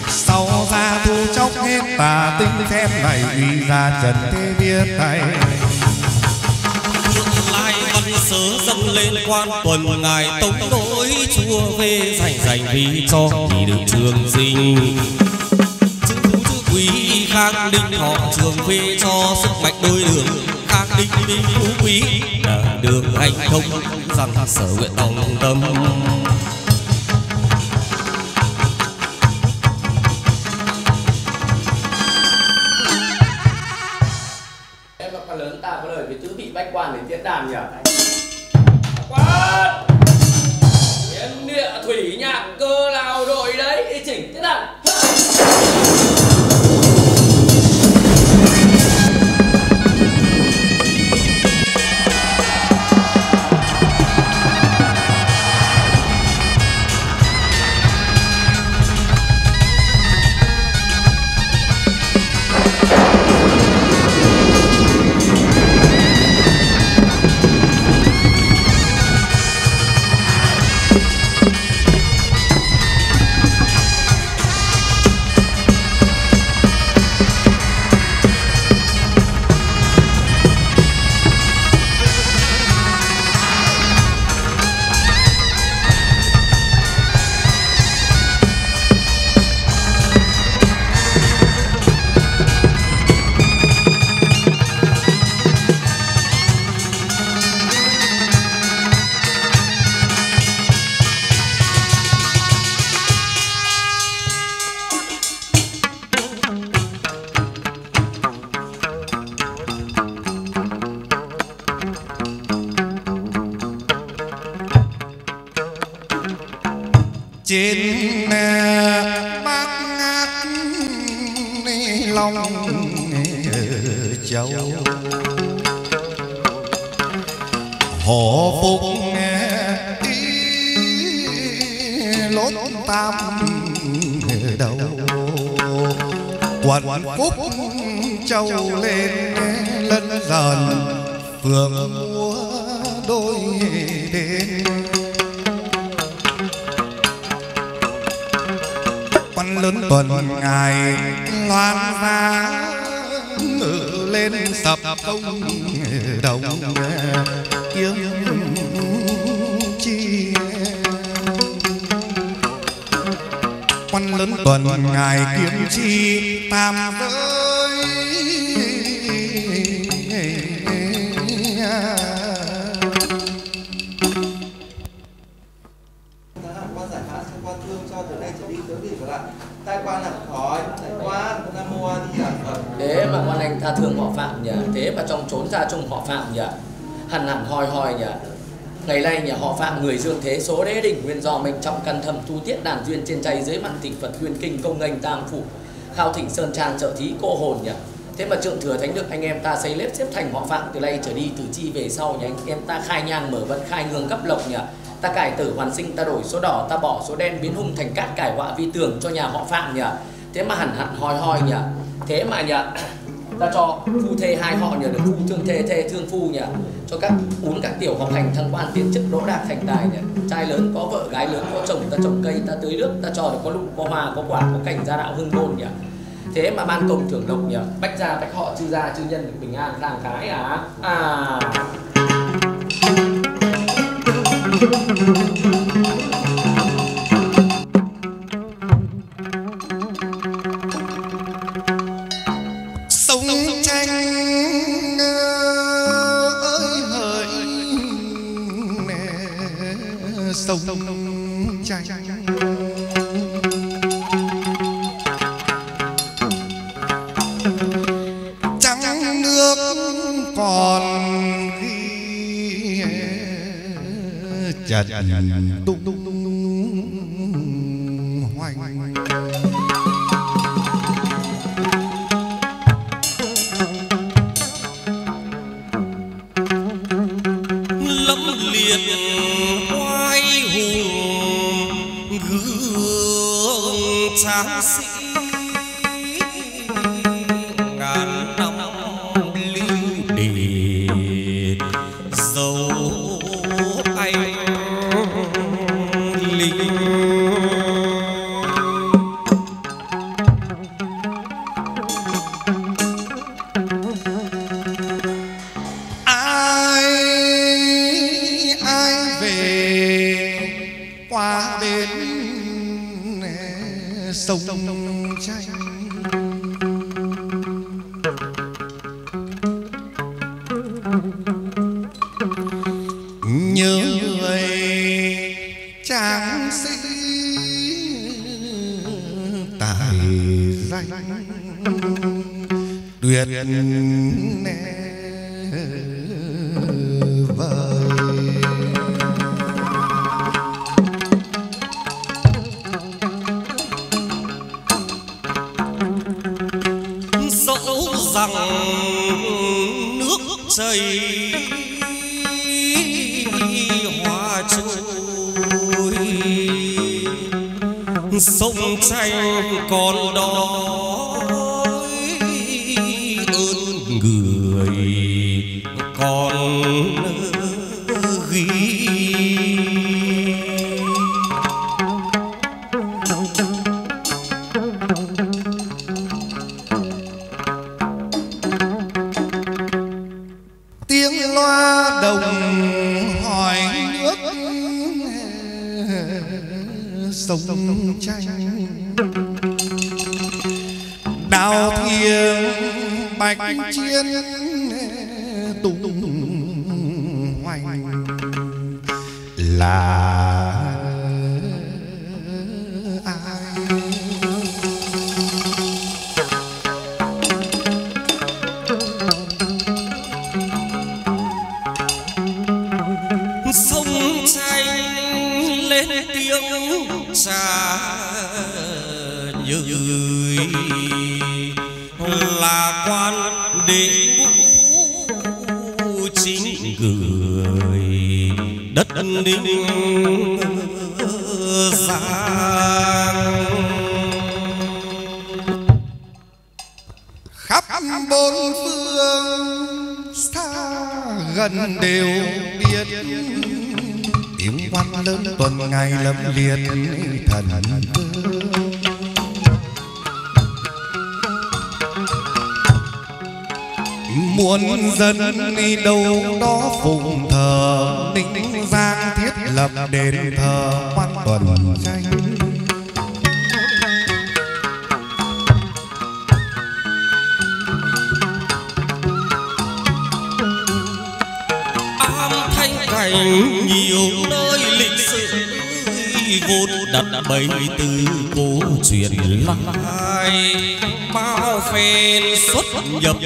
S2: sau ra thu chóc hết tà tinh phép này uy ra trần thế biết này.
S3: Tương lai văn sớ dâng lên quan tuần ngài tống đối chùa về dành dành vì cho thì được trường sinh. Quý khang đinh thọ trường về cho sức mạnh đôi đường, khang đinh minh phú quý đường hành thông rằng sở nguyện đồng tâm.
S4: Đỉnh trọng căn thầm tu tiết đàn duyên trên chay dưới mặn tịnh phật nguyên kinh công ngành tam phủ, khao thỉnh sơn trang trợ thí cô hồn nhỉ? Thế mà trượng thừa thánh được anh em ta xây lếp xếp thành họ phạm từ nay trở đi, từ chi về sau nhỉ? Anh em ta khai nhang mở vận khai ngương cấp lộc nhỉ? Ta cải tử hoàn sinh, ta đổi số đỏ, ta bỏ số đen biến hung thành cát cải họa vi tường cho nhà họ phạm nhỉ? Thế mà hẳn hẳn hoi hoi nhỉ? Thế mà nhỉ? Ta cho phu thê hai họ nhờ được phu thương thê thê thương phu nhỉ? Cho các uống các tiểu học hành thăng quan tiến chức đỗ đạt thành tài nhỉ? Trai lớn có vợ, gái lớn có chồng, ta trồng cây, ta tưới nước, ta cho được có lụ, có hoa, có quả, có cảnh gia đạo hưng môn nhỉ thế mà ban công thưởng lộc nhỉ bách gia, bách họ, chư gia, chư nhân được bình an, làng cái à? À.
S2: Sống tranh sông chảy trắng nước còn ghi trần tung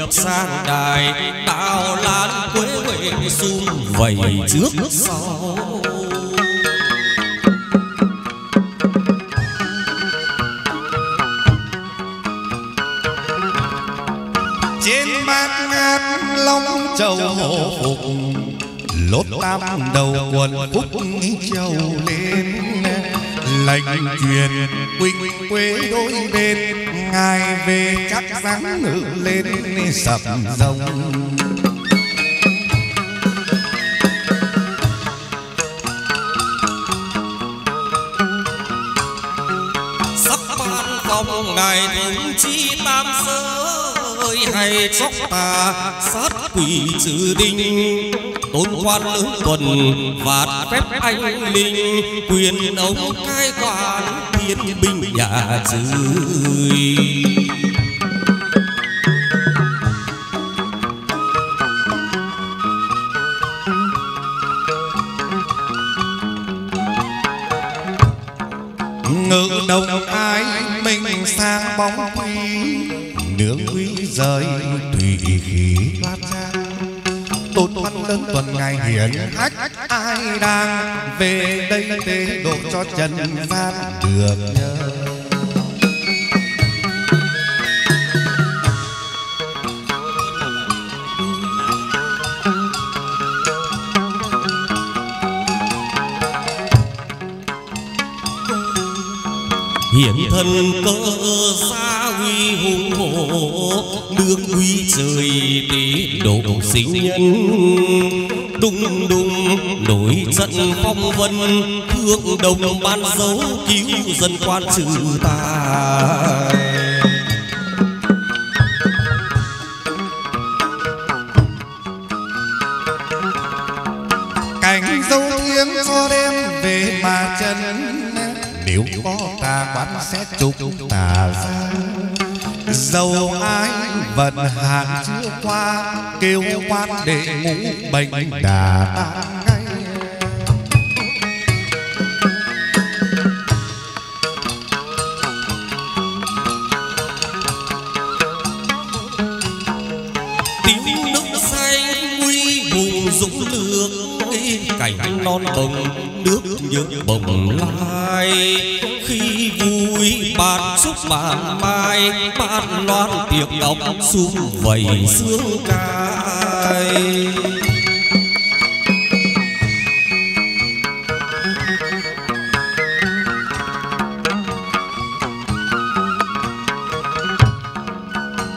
S3: nhập sang đài tạo lan quế huệ sum vầy trước sau.
S2: Trên bát ngát long châu hồ phục, lốt tam đầu quần phúc châu lên. Lành truyền quỳnh quế đôi bên ngài về chắc rắn ngự lên sập rồng.
S3: Sắp ban phòng ngài thống chi tam giới hay chóc ta sát quỷ trừ đinh. Tôn quan lớn tuần và phép anh linh, quyền ông cai dưới
S2: ngự đồng ai mình sang bóng quý nương quý rơi tùy khí bát ra tôn văn đơn tuần ngày hiển hách, ai đang về đây tế độ cho trần gian được
S3: nhớ. Thần cơ xa huy hùng hổ, nước quý trời tế độ sinh nhân đùng đùng nổi trận phong vân thương đồng ban dấu cứu dân quan trừ tài.
S2: Ta xét trục tà ra dầu ai vận hạn, chưa qua kêu quan để ngũ bệnh đà tan
S3: bạn mai bạn loan tiệc ngọc xung vầy sướng cài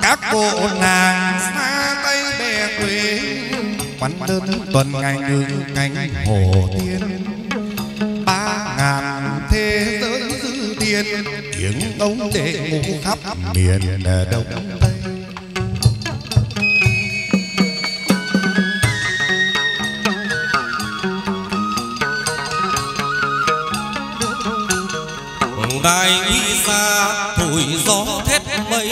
S2: các cô nàng xa tay bè quê, quán đơn tuần ngày ngư cánh hồ tiên. Nhiên tiếng ông đệ ngủ khắp miền đông tây.
S3: Đại uy xa thổi gió thét mây,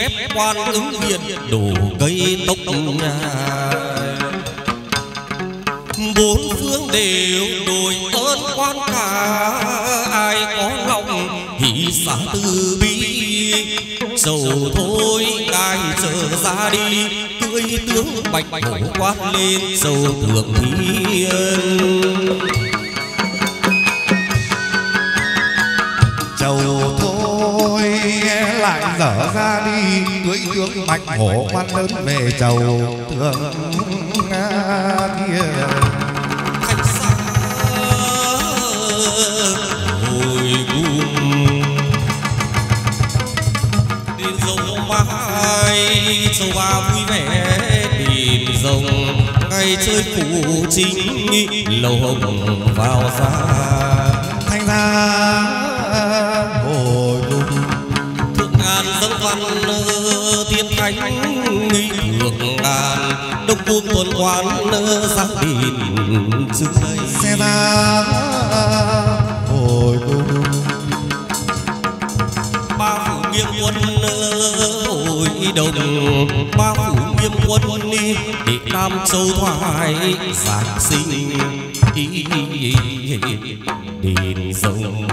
S3: phép quan ứng hiện đổ cây tốc nhà bốn phương đều đổi ơn quan cả và từ bi. Dầu thôi đài trở ra đi, Cưỡi tướng bạch hổ quát lên, Dầu thượng thiên.
S2: Dầu thôi lại dở ra đi, Cưỡi tướng bạch hổ quan lớn về
S3: dầu thượng thiên. ngày chơi phụ chính lầu hồng vào ra.
S2: thanh ra hồi lung
S3: thượng ngàn dân văn thiên thánh nghi thượng ngàn đông cung tuần quán giang đình dừng
S2: xe ra hồi
S3: lung hội đồng ba phủ nghiêm quân đi để tam châu thoại giáng sinh đền rồng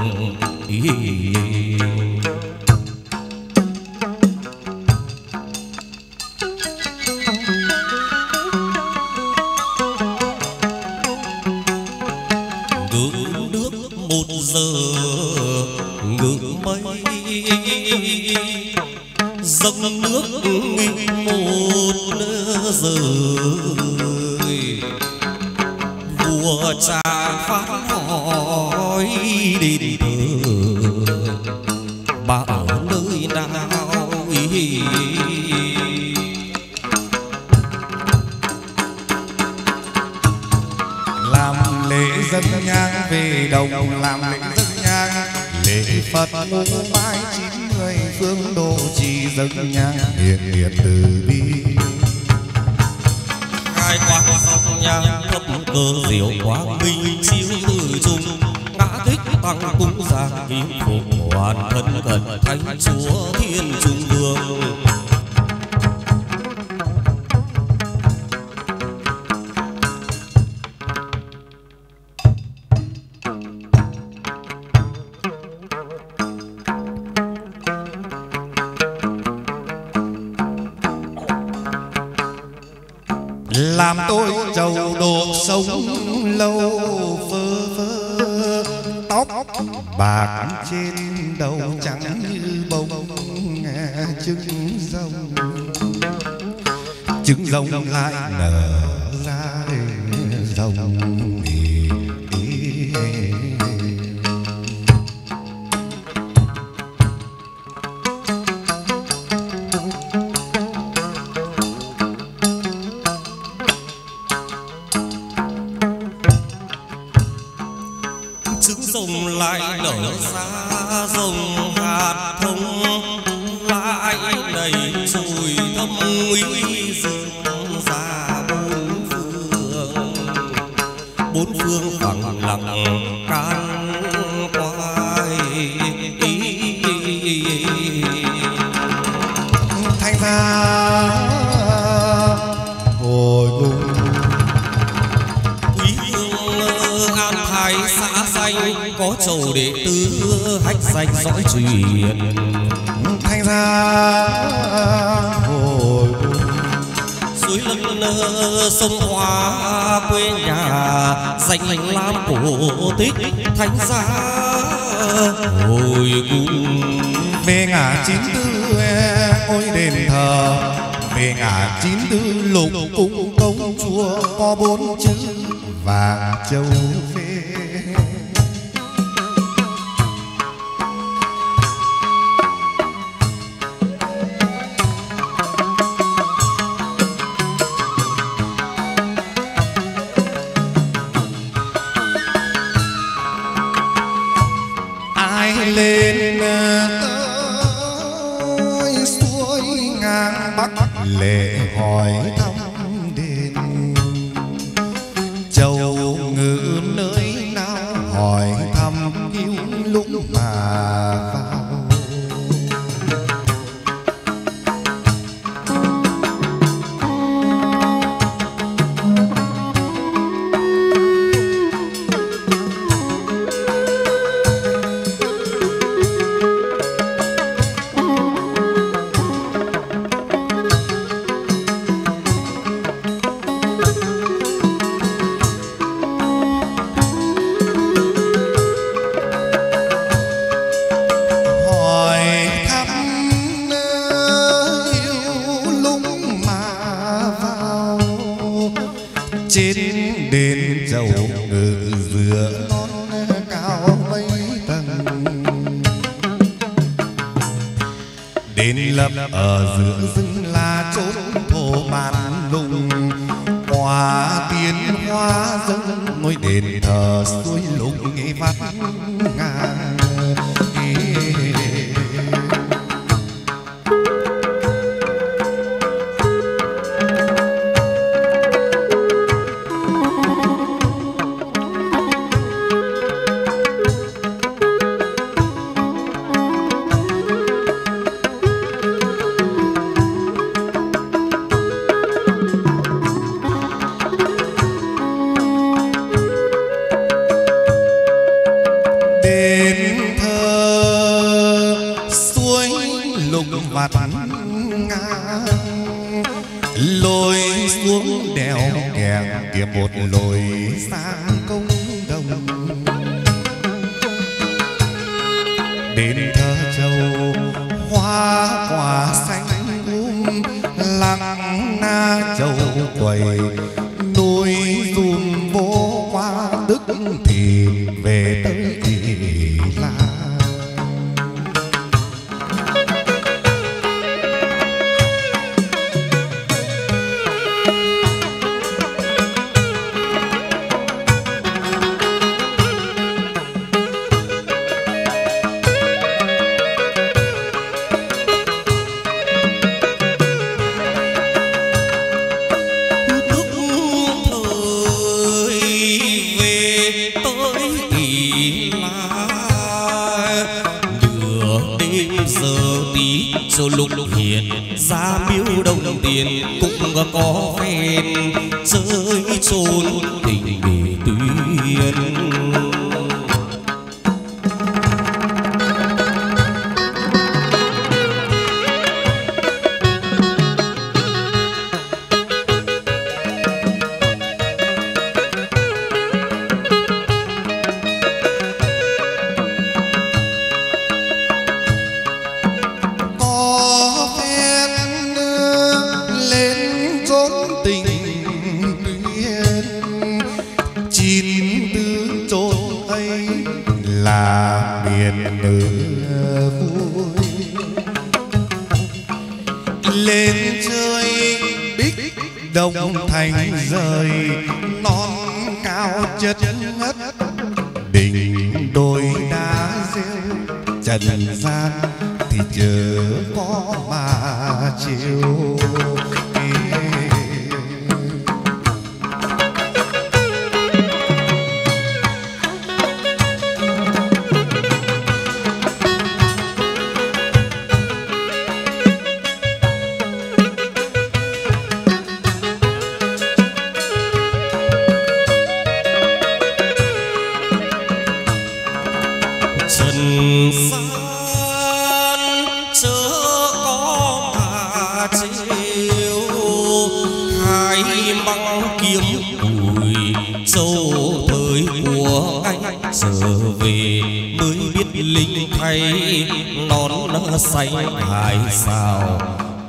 S2: xanh
S3: hải sao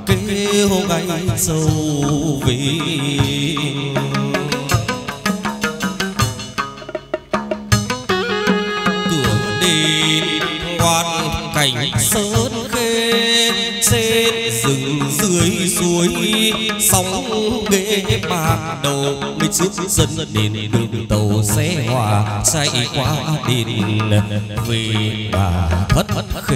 S3: kêu ngày sâu vì cửa đi quan cảnh sơn khê trên rừng dưới suối sóng ghế bạc đầu mấy chiếc dân đền đường tàu xe hòa say qua đền vì bà thất khê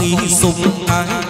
S3: cũng sung ái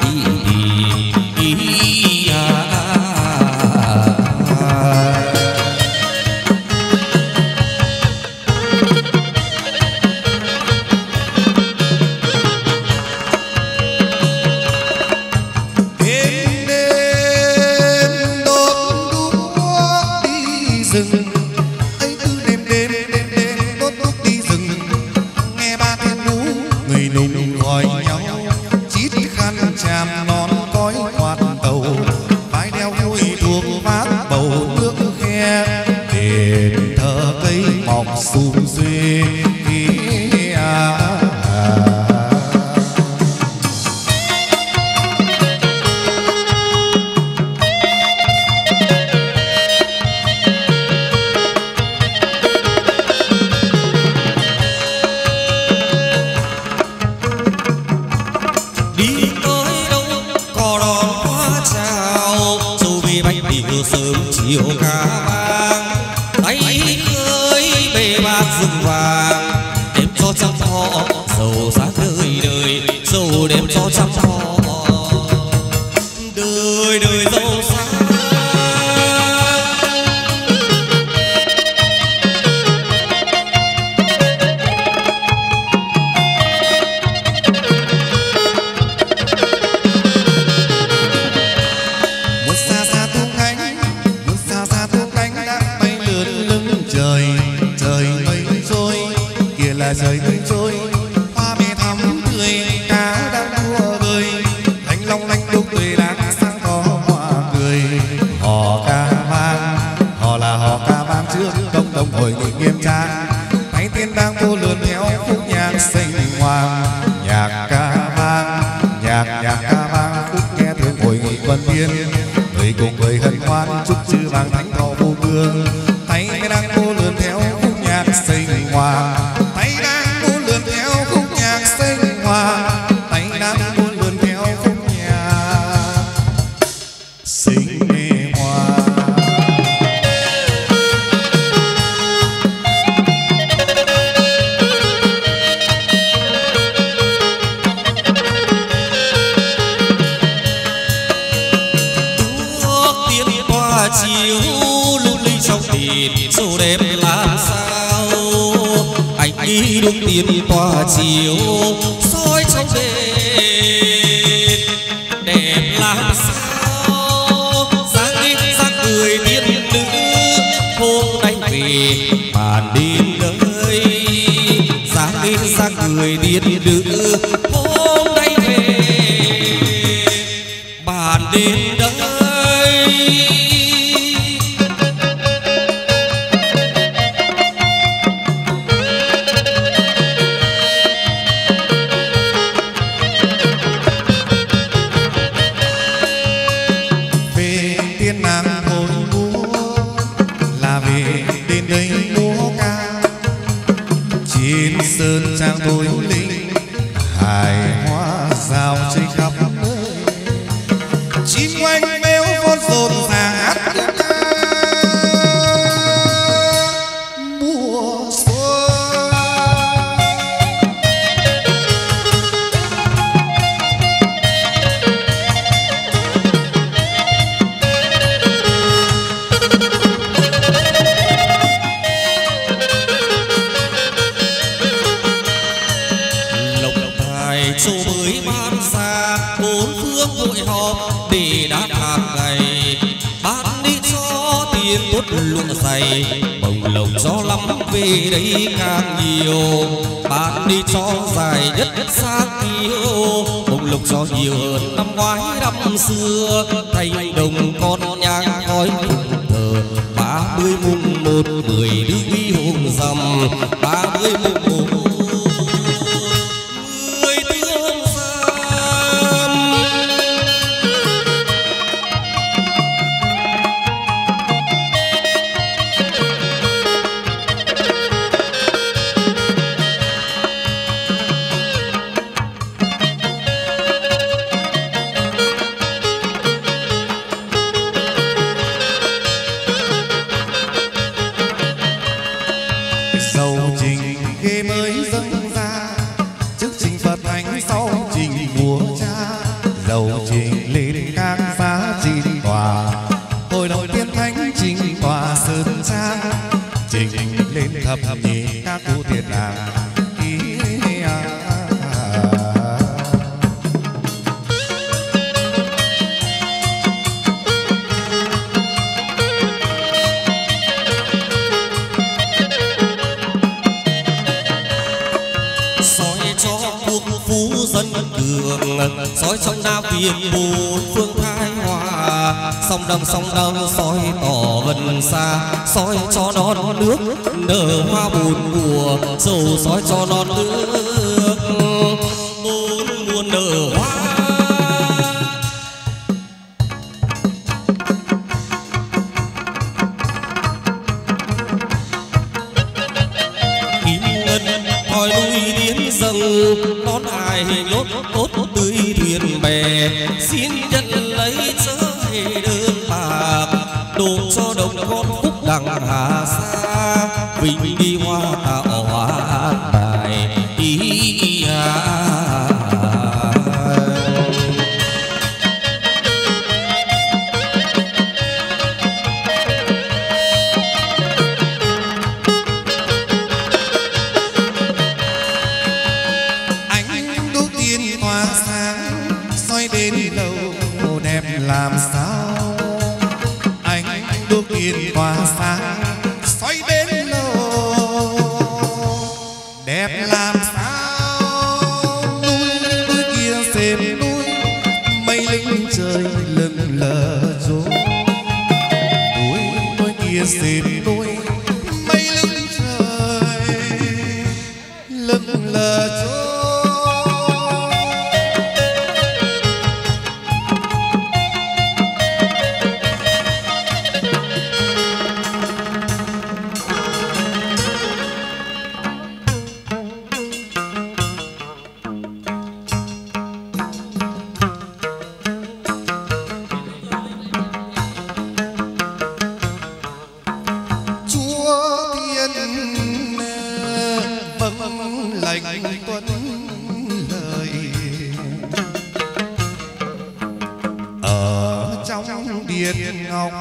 S2: biệt ngọc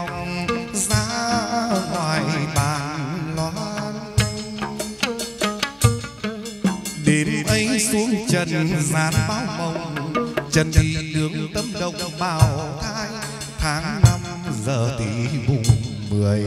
S2: ra ngoài bàn loan. Đêm ấy xuống trần gian bao mộng, trần đi đường tâm động bào thai. Tháng năm giờ tỷ mùng mười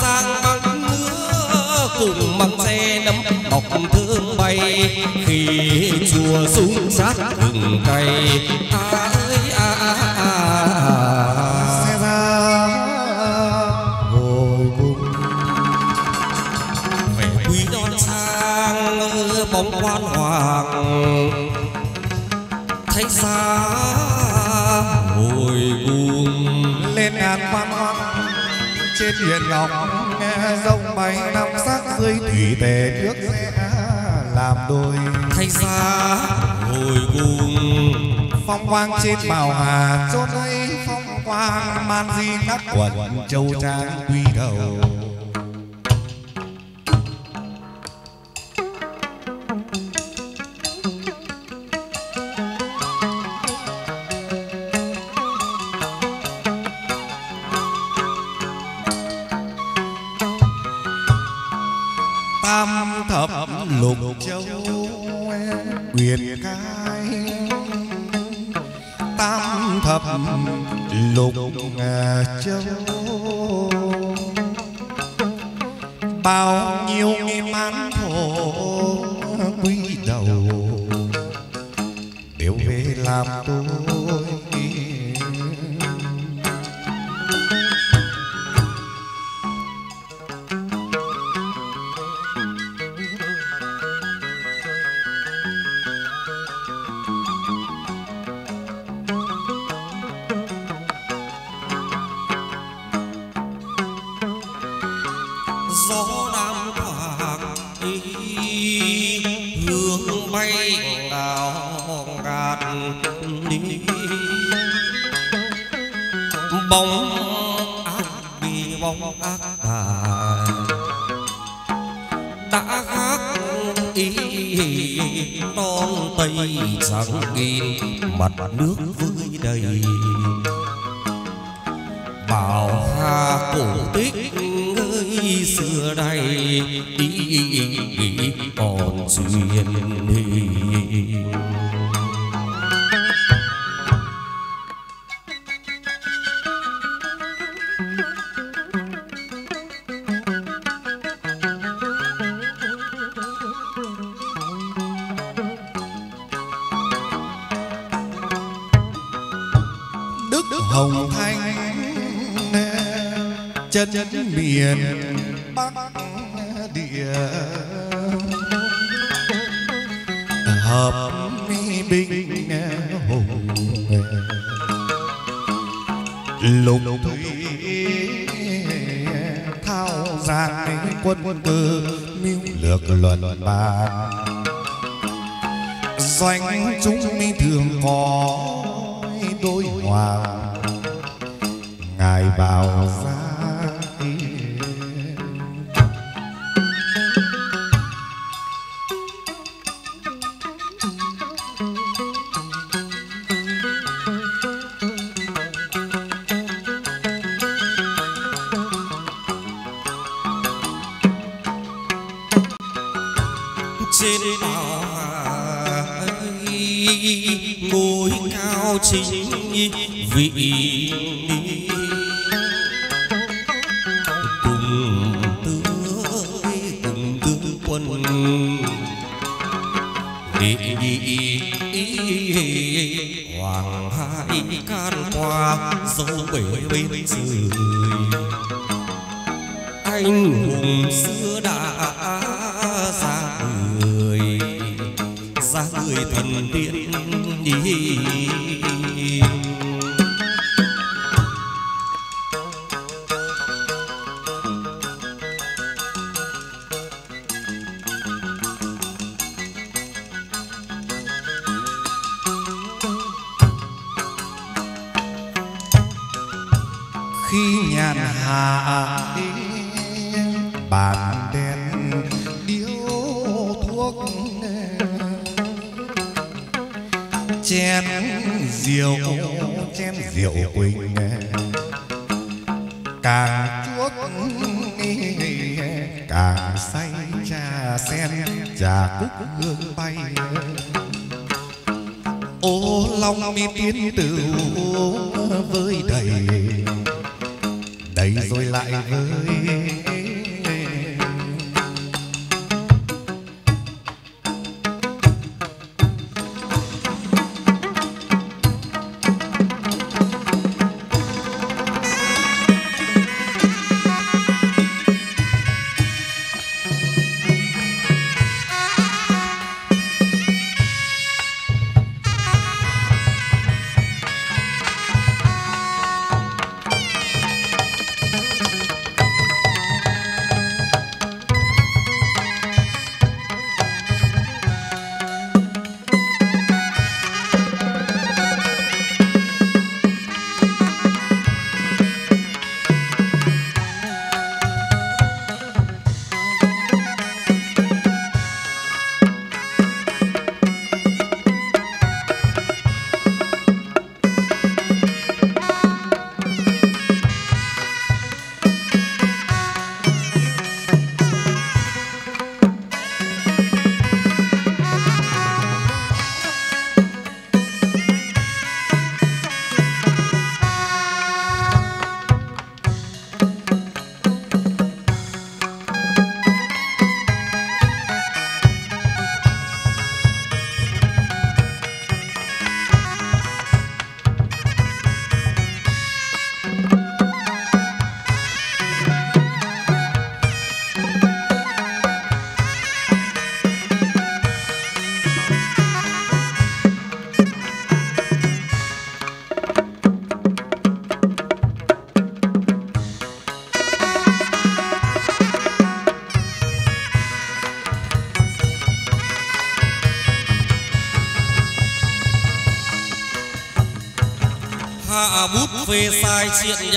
S2: sang
S3: bắc nữa cùng măng
S2: xe
S3: nấm bọc thương bay. Khi chùa súng sát rừng cây
S2: ta trên huyền ngọc nghe rồng bay năm sắc dưới thủy tề trước sẽ làm đôi.
S3: Thay xa hồi cùng.
S2: Phong quang trên bảo hà chốt ấy phong quang man di các quần châu trang quy đầu.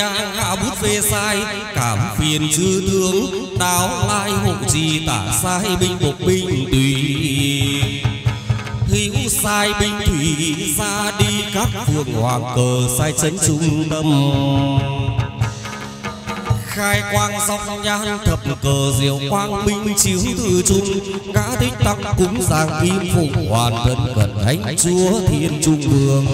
S3: Nhang hạ bút phê sai. Cảm phiền chư thương đáo lai hộ trì tả sai binh bộ binh tùy. Hữu sai binh thủy, ra đi các phường hoàng cờ sai chấn trung tâm. Khai quang dòng nhan thập cờ diệu quang minh chiếu từ trung. Ngã thích tăng cúng giang kim phụ hoàn thân cần thánh chúa thiên trung vương.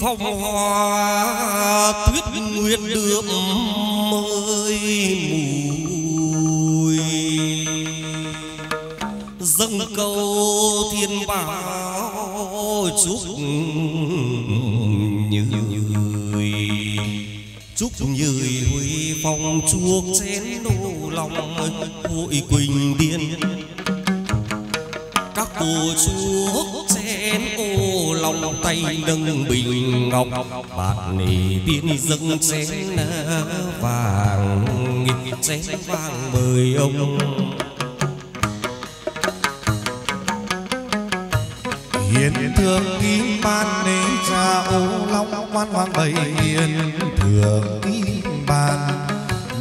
S3: Phong hoa tuyết nguyệt được mới mùi. Dâng câu thiên bảo chúc như chúc như huy phong chuộc chén đô lòng hội quỳnh điên. Các cô chúa ô tay nâng bình ngọc. Bạc nỉ tiên dâng chén vàng chén vàng mời ông.
S2: Hiền thượng kim ban nê cha ô long quan hoàng bảy hiền thượng kim ban.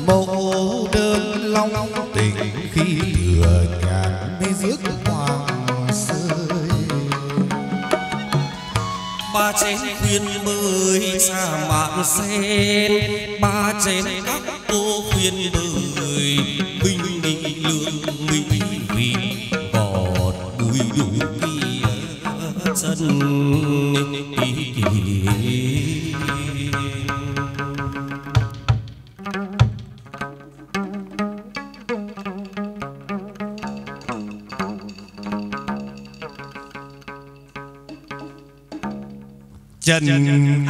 S2: Mẫu đơn long tình khi thừa nhàn mê giết
S3: ba trên khuyên bơi xa mạng sen ba trên các cô khuyên bơi.
S2: Trần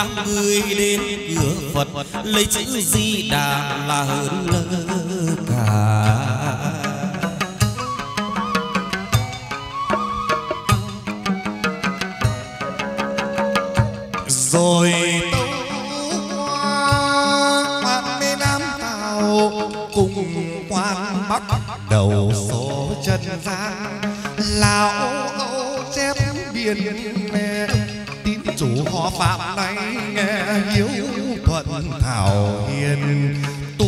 S3: lăng ngươi đến. Cửa Phật lấy chữ Di Đà là hơn cả.
S2: Rồi tâu quan mê nam tàu cùng quan bắt đầu số chân giang lão âu chép biển mê họ phạm nay nghe hiếu thuận thảo hiền, tu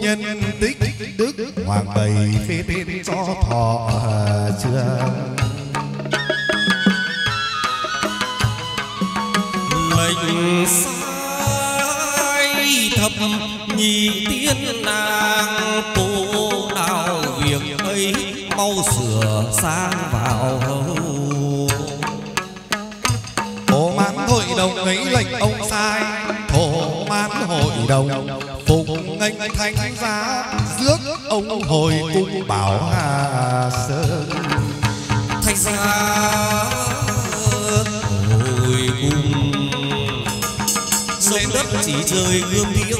S2: nhân tích đức hoàng bày phê tên cho thọ chưa?
S3: Lệnh sai thập nhị tiên nàng tu nào việc ấy, mau sửa sang vào hầu.
S2: Ông ấy lệnh ông sai, thổ mãn hội đồng. Phục nghênh thánh giá, rước ông hồi cung bảo hà sơn.
S3: Thánh giá hồi cung. Sông đất chỉ trời gươm điêu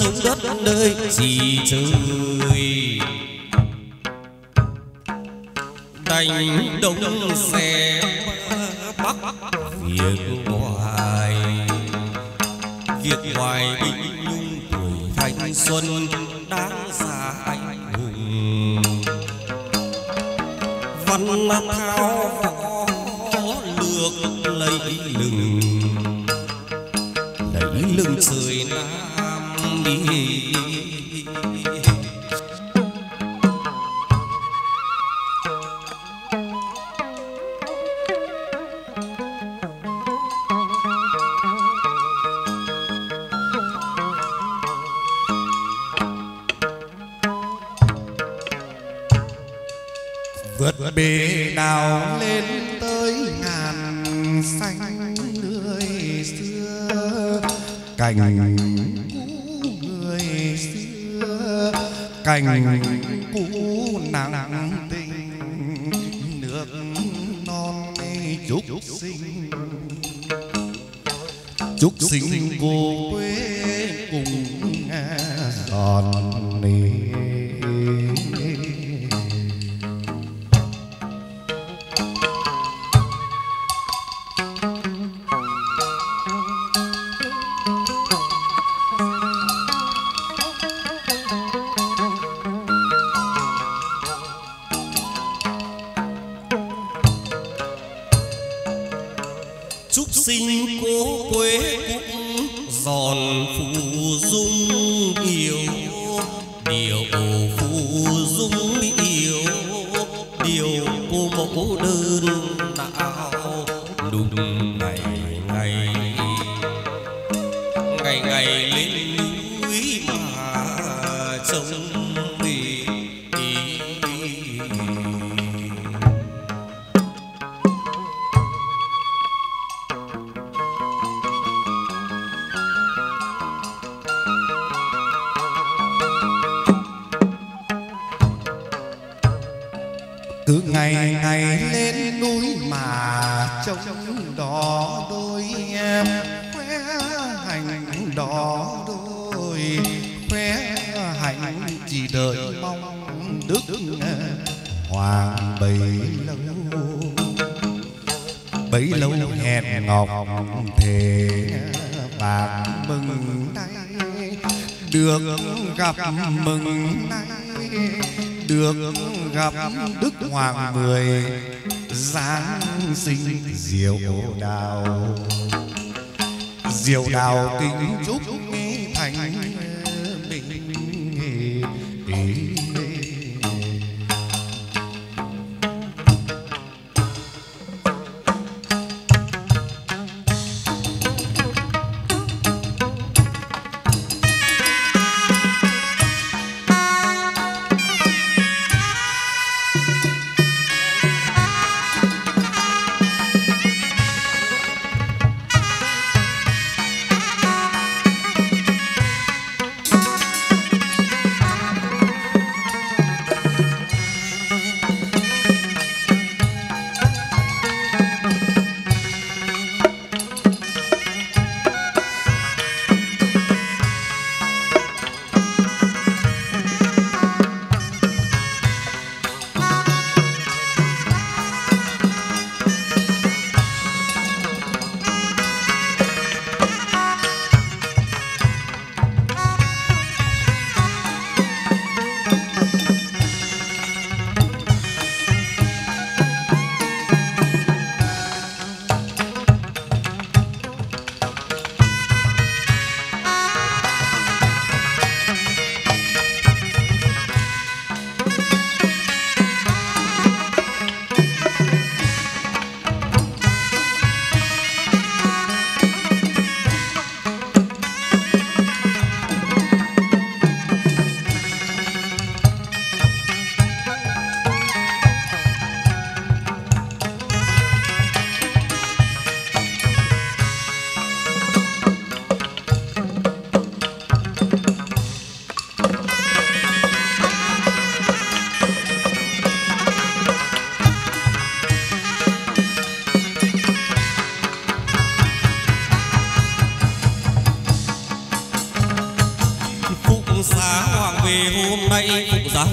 S3: chống đất nơi chỉ trời. Đánh đông xe hoài ngoài binh nhung tuổi thanh xuân đáng ra anh hùng. Văn thao võ lược lấy lừng
S2: vượt đào lên tới ngàn xanh người xưa. Cành cũ người xưa. Cành cũ nặng tình nước non chúc sinh. Chúc sinh vô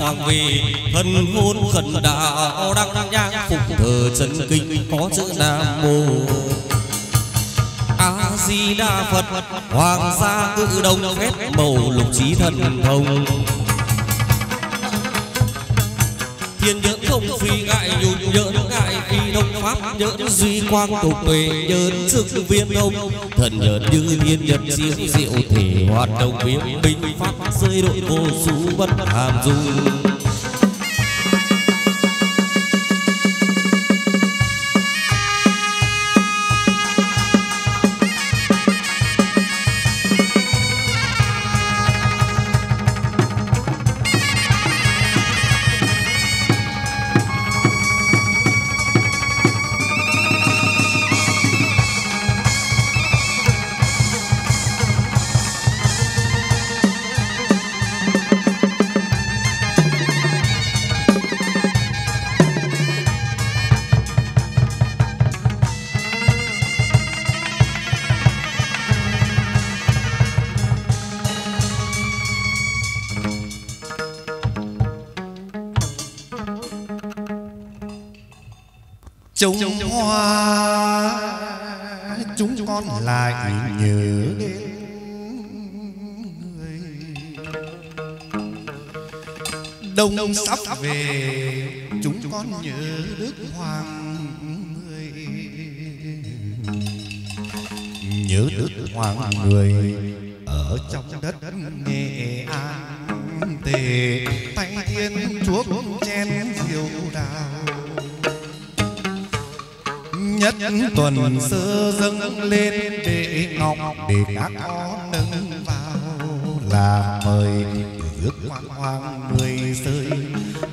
S2: hoàng
S3: vì thân hôn khẩn đạo đăng nhang phục thờ chân kinh có chữ nam mô. A di đà phật, hoàng gia cự đông phép màu lục trí thần thông. Thiên nhẫn không phi ngại nhụn nhẫn ngại phi đông pháp, nhẫn duy quang tục tuệ nhẫn sức viên thông thần nhờ như thiên nhật siêu diệu thể hoạt động biến binh pháp rơi đội vô số bất hàm dung
S2: Chúng hoa Chúng con lại nhớ đến người Đông sắp về Chúng con nhớ Đức Hoàng người. Nhớ Đức Hoàng người Ở trong đất Nghệ An Tề tay thiên chuốc chen diệu đào nhất tuần sơ dâng lên để ngọc để các con nâng vào là mời rước hoàng người mười rơi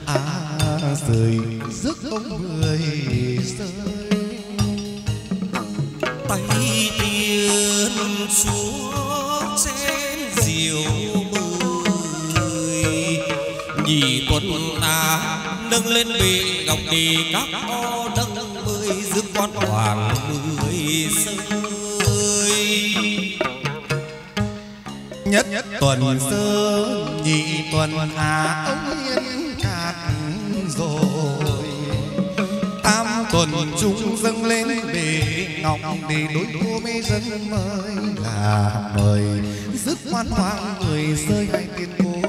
S2: à rơi rước ông mười rơi
S3: tay tiên xuống trên diều bơi nhị tuần ta nâng lên bệ ngọc đi các con con hoàng mười rơi
S2: nhất nhất tuần sơ, nhị tuần hạ, ông yên cạn rồi. Tam tuần trung dâng lên bề ngọc để đối cô mê dân mời là mời. Dứt quan hoàng người rơi hay tiên cô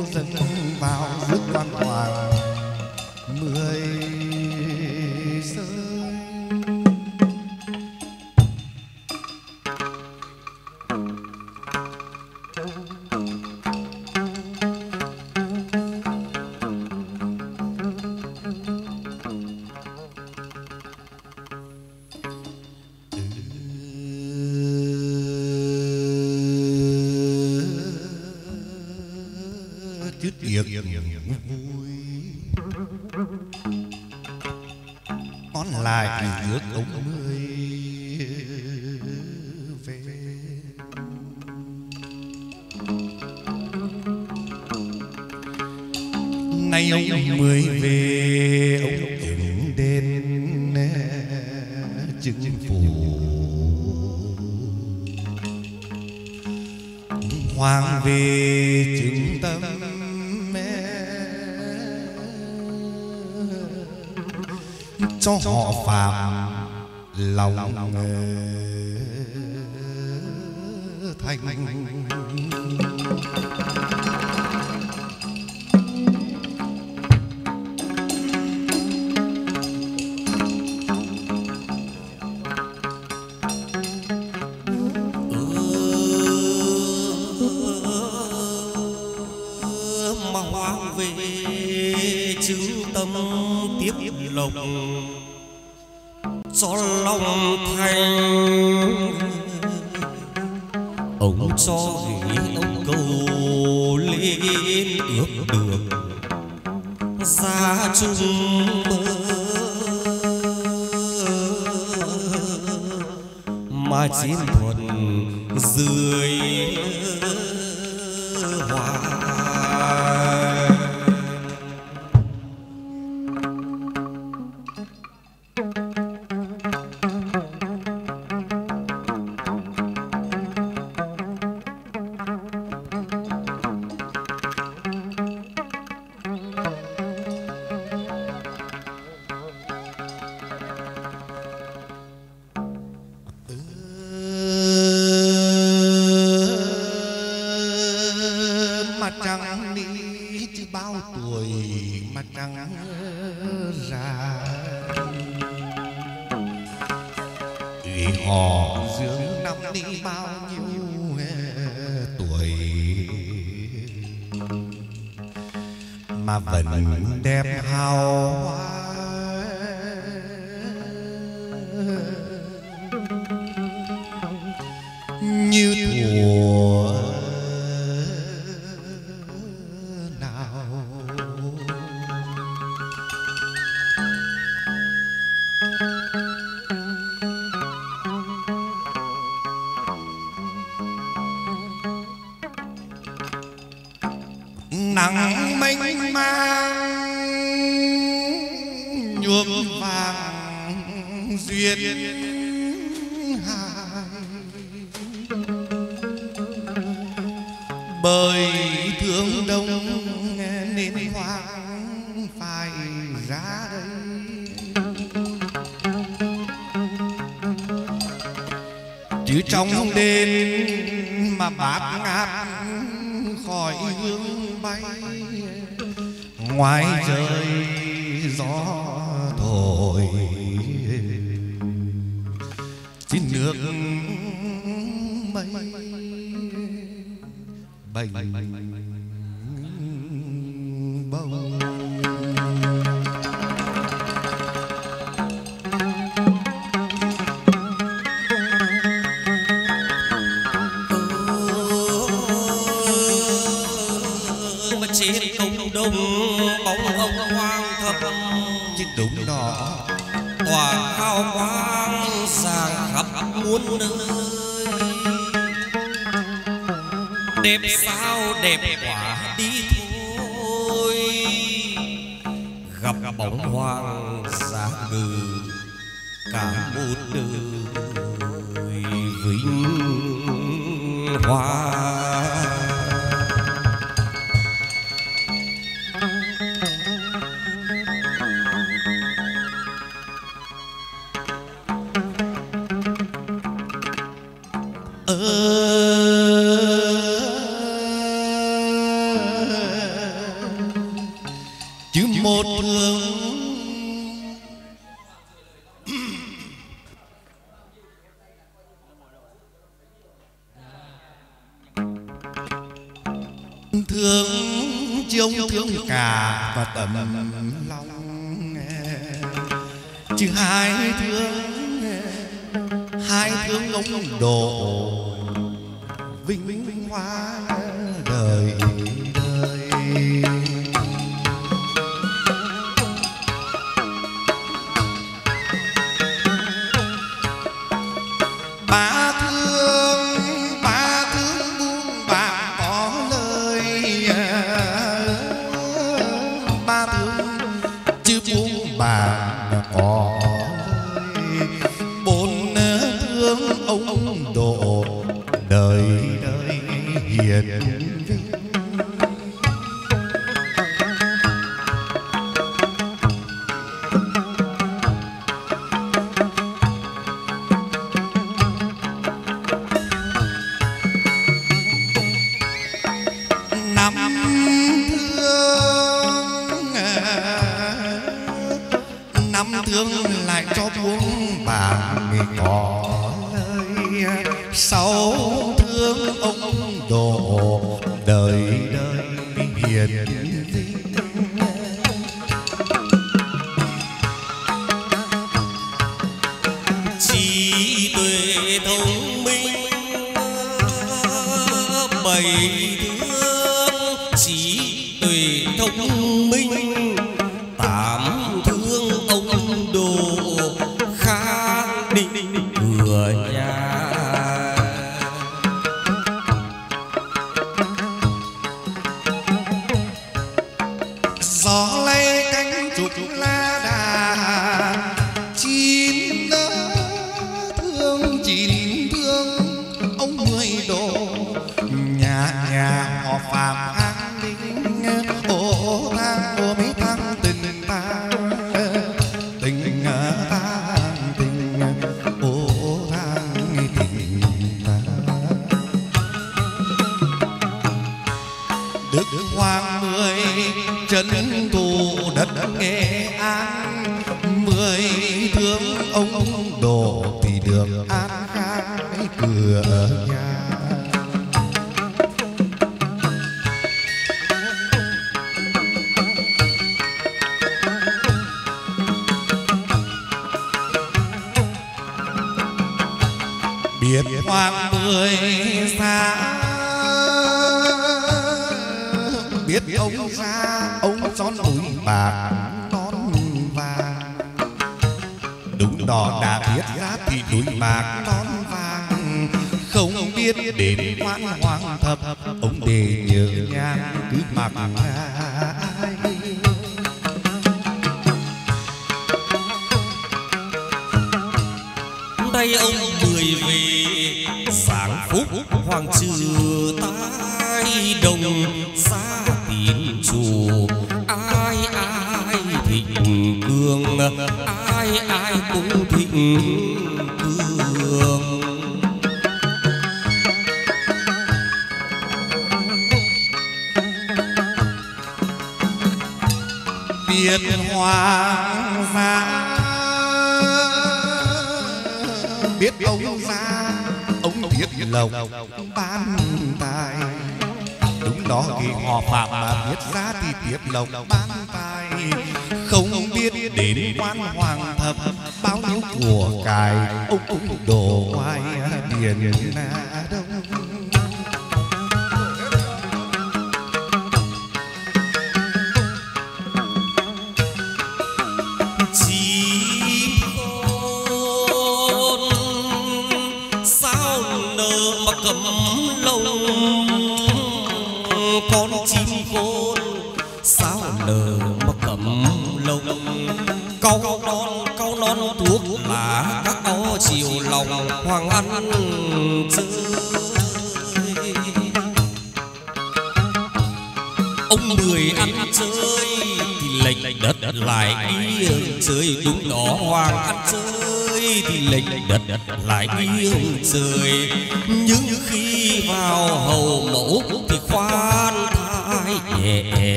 S2: định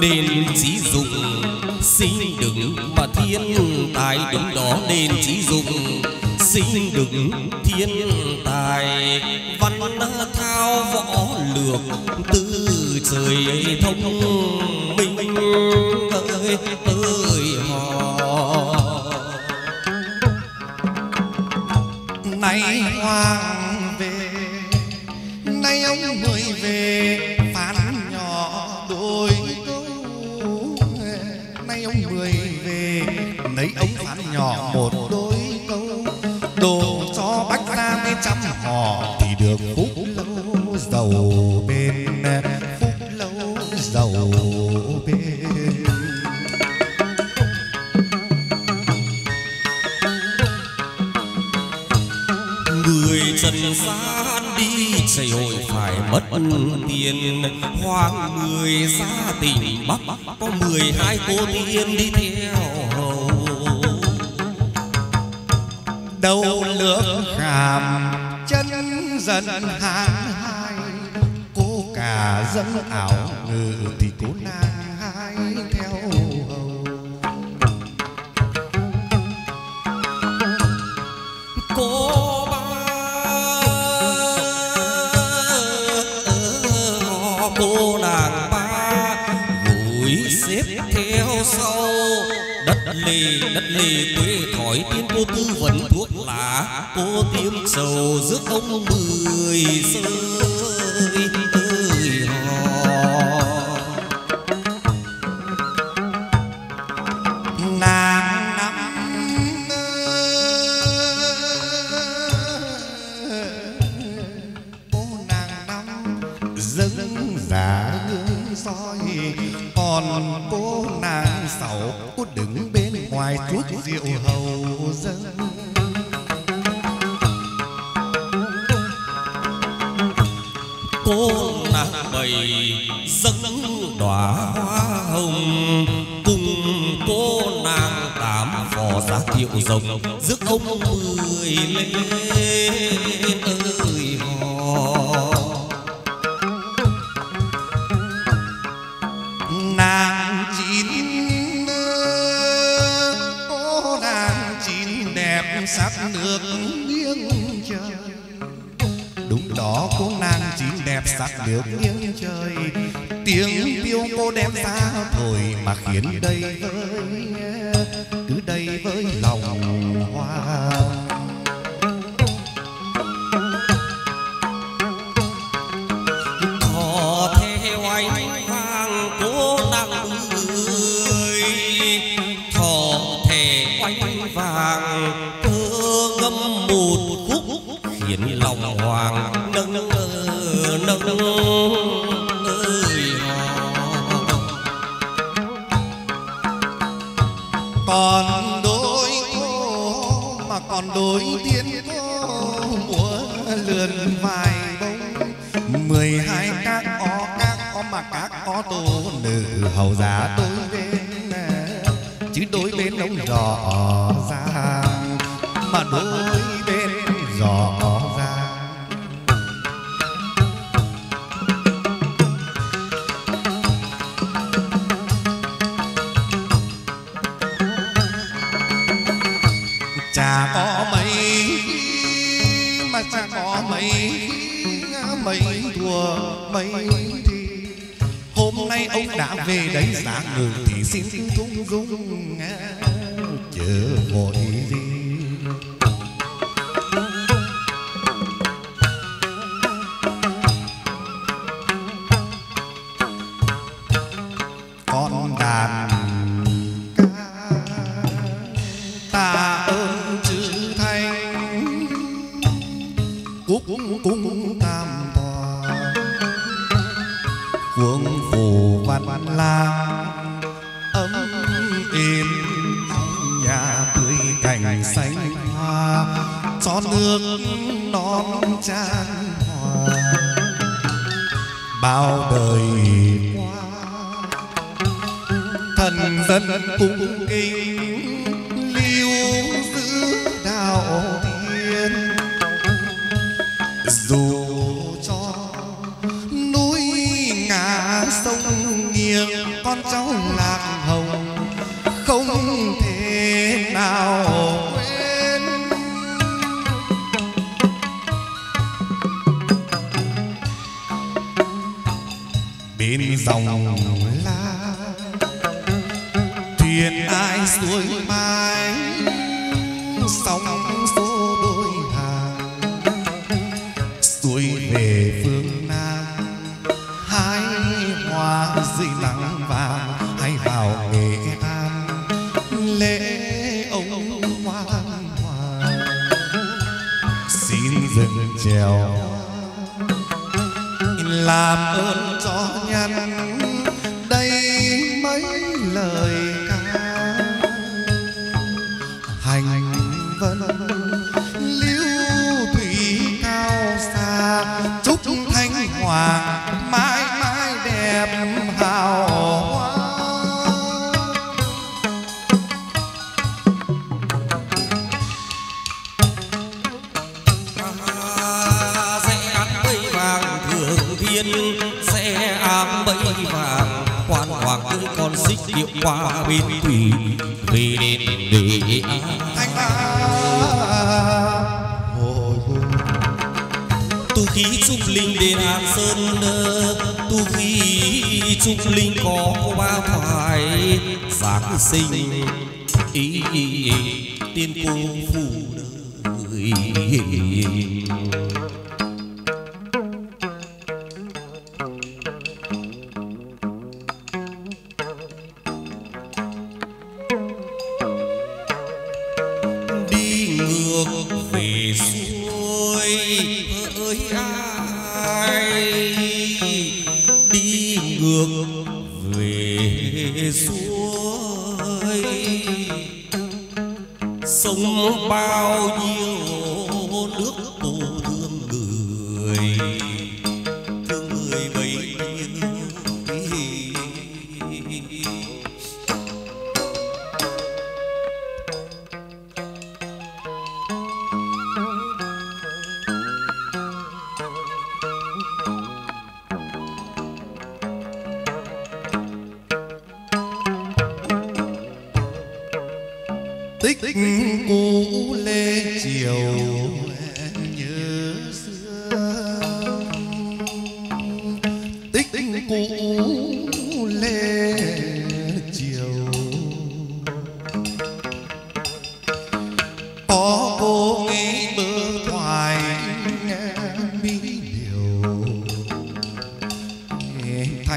S2: nên
S3: chỉ dùng. Sinh đừng mà thiên tài đúng đó nên chỉ dùng. Sinh đừng thiên tài, văn thao võ lược từ trời thông minh tới tới họ
S2: nay hoàng về, nay ông mới về
S3: gian đi chảy hội phải mất tiền. Hoang người xa tỉnh bắc, có mười hai cô tiên đi theo. Hầu
S2: đâu lưỡng hàm chân dần hàng hai, cô cả dân ảo ngự
S3: này quê thỏi tiên cô tư vấn thuốc lá. Cô tiêm sầu giữa ông mười
S2: sơn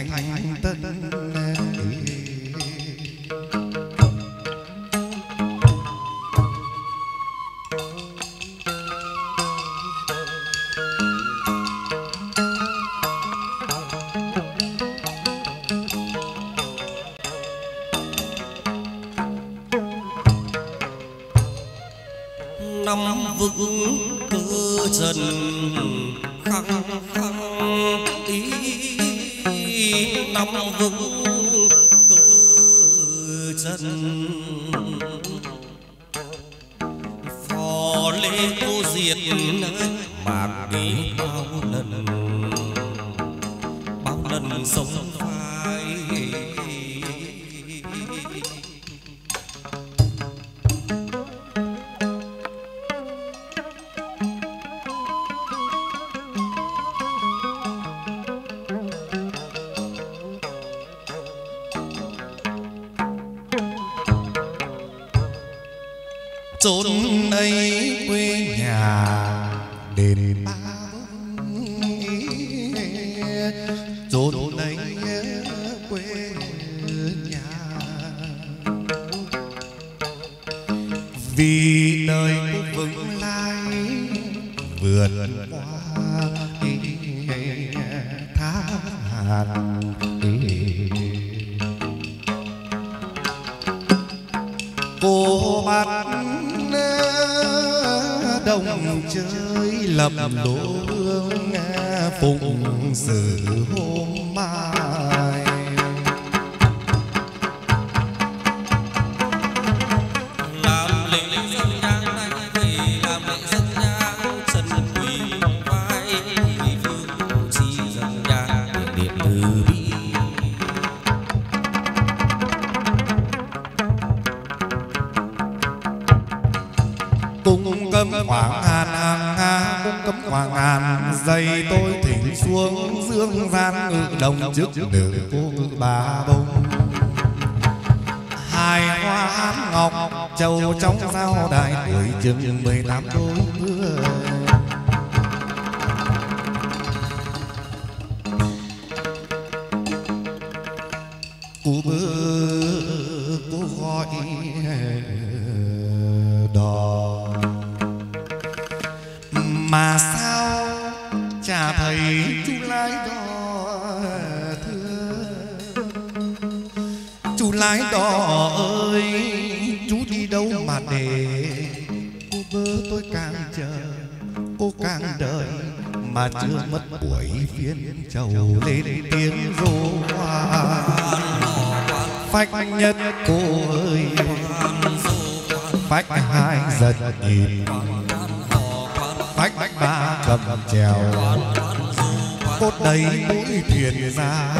S2: thành tân nhất cô ơi. Phách hai giật nhịp. Phách ba cầm trèo. Cốt đầy mũi thuyền ra.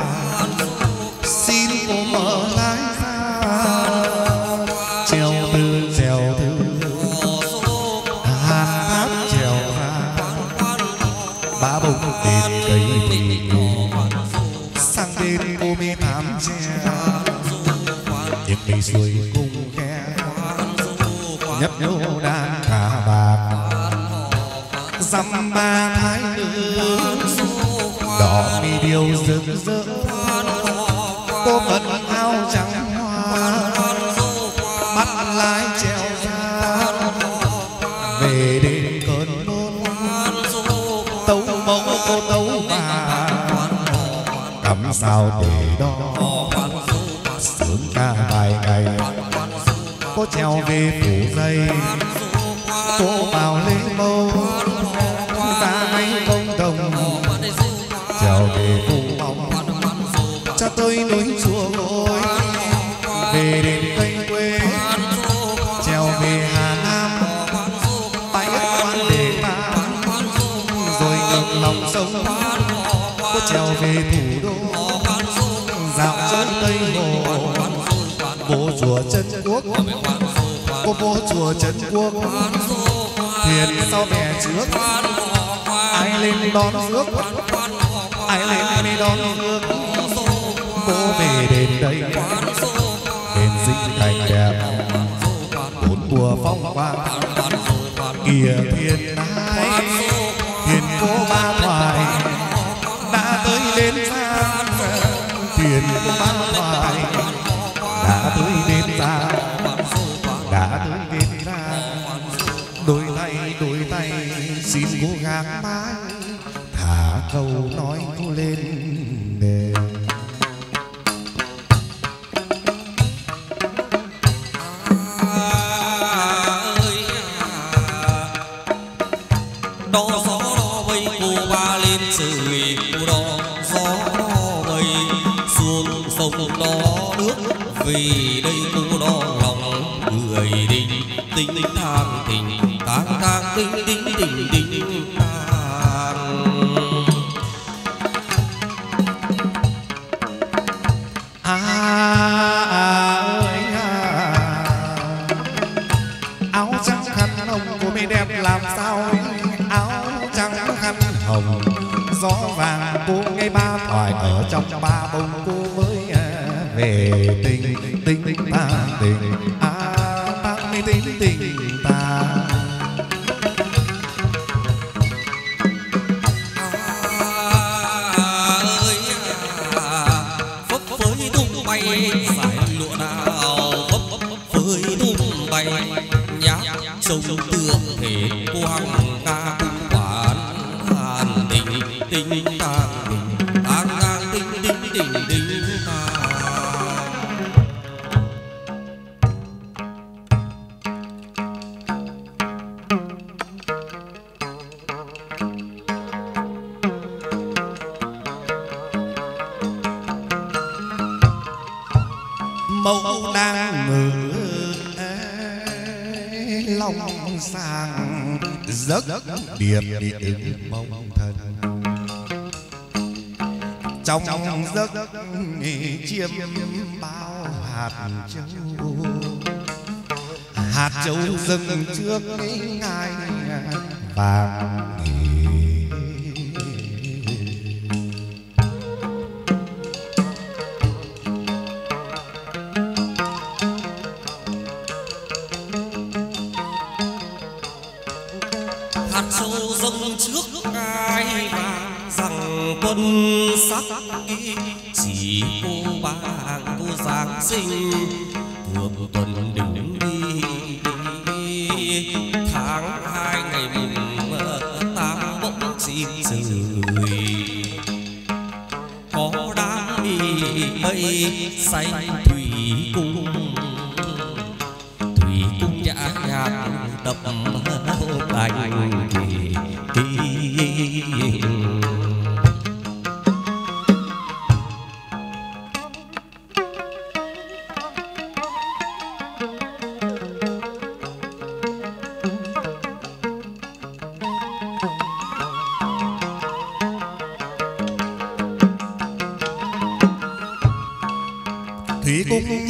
S3: of me.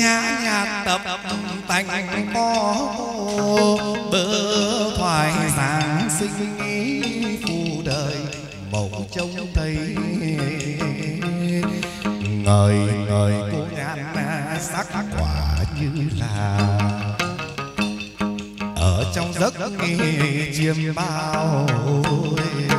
S3: nhã nhạc
S2: tập tành có bữa thoại giảng sinh phù đời mộng trông thấy. Ngời ngời cô nhan sắc quả như là ở trong giấc nghi chiêm bao
S3: ơi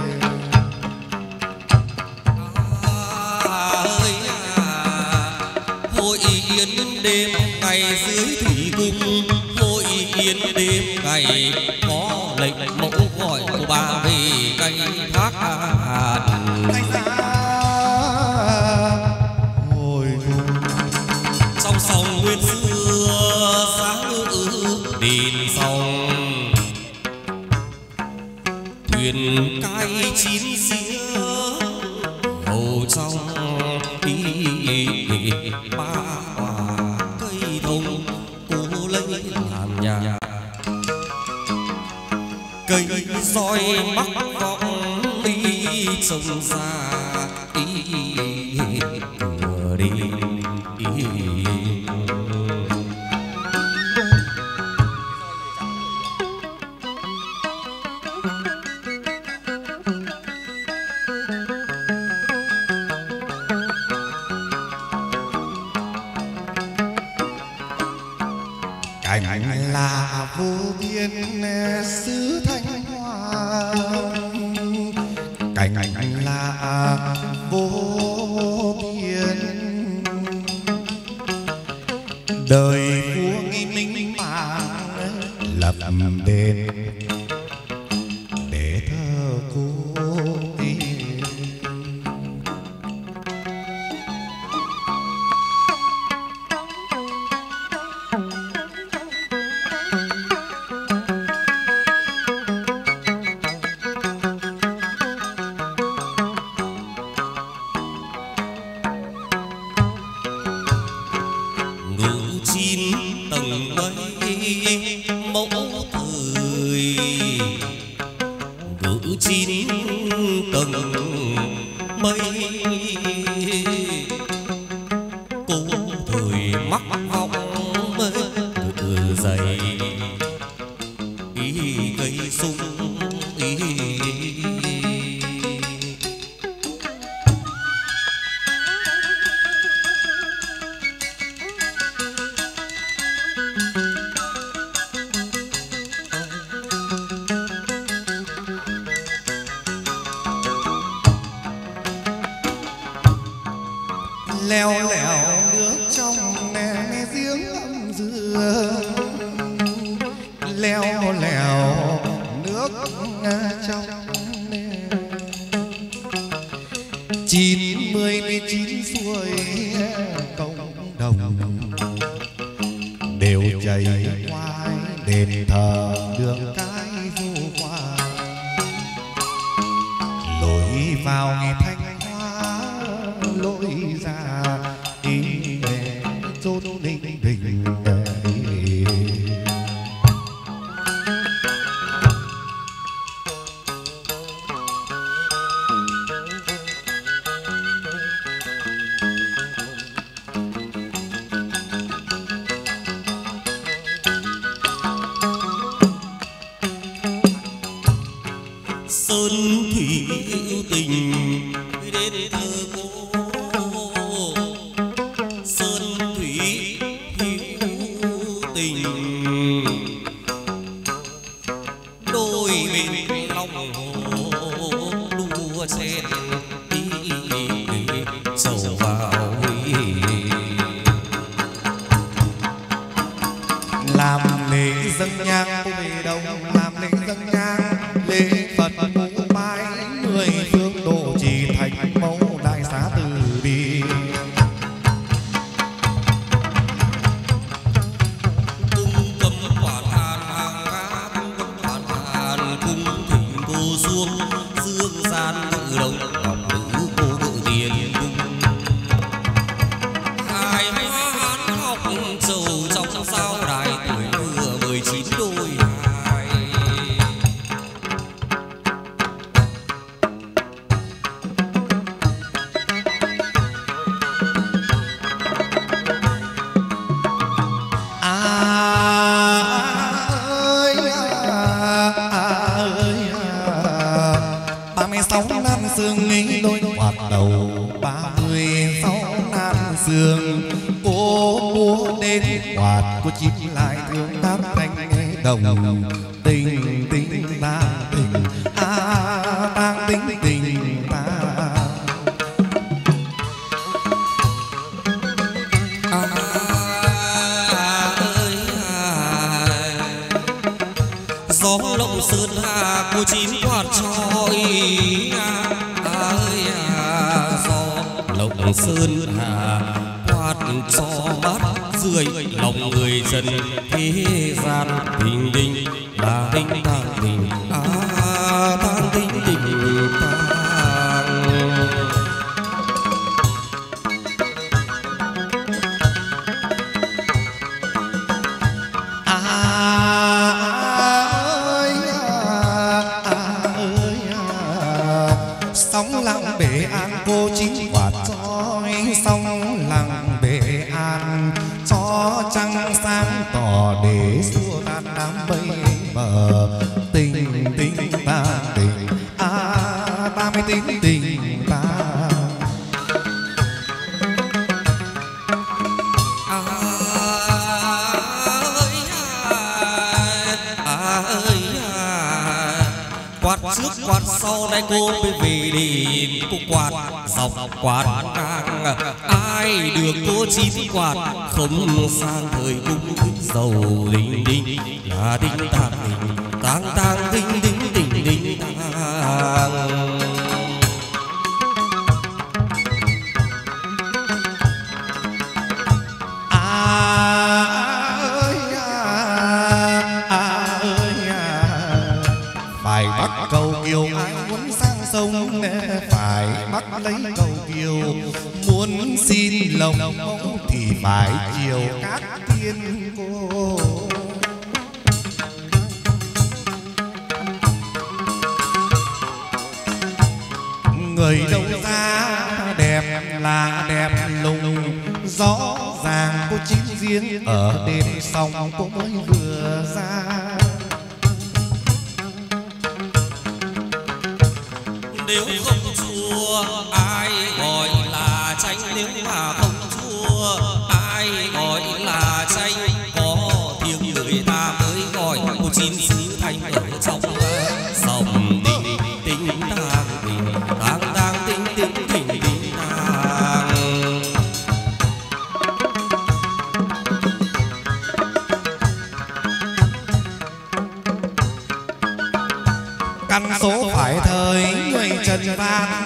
S2: Yeah.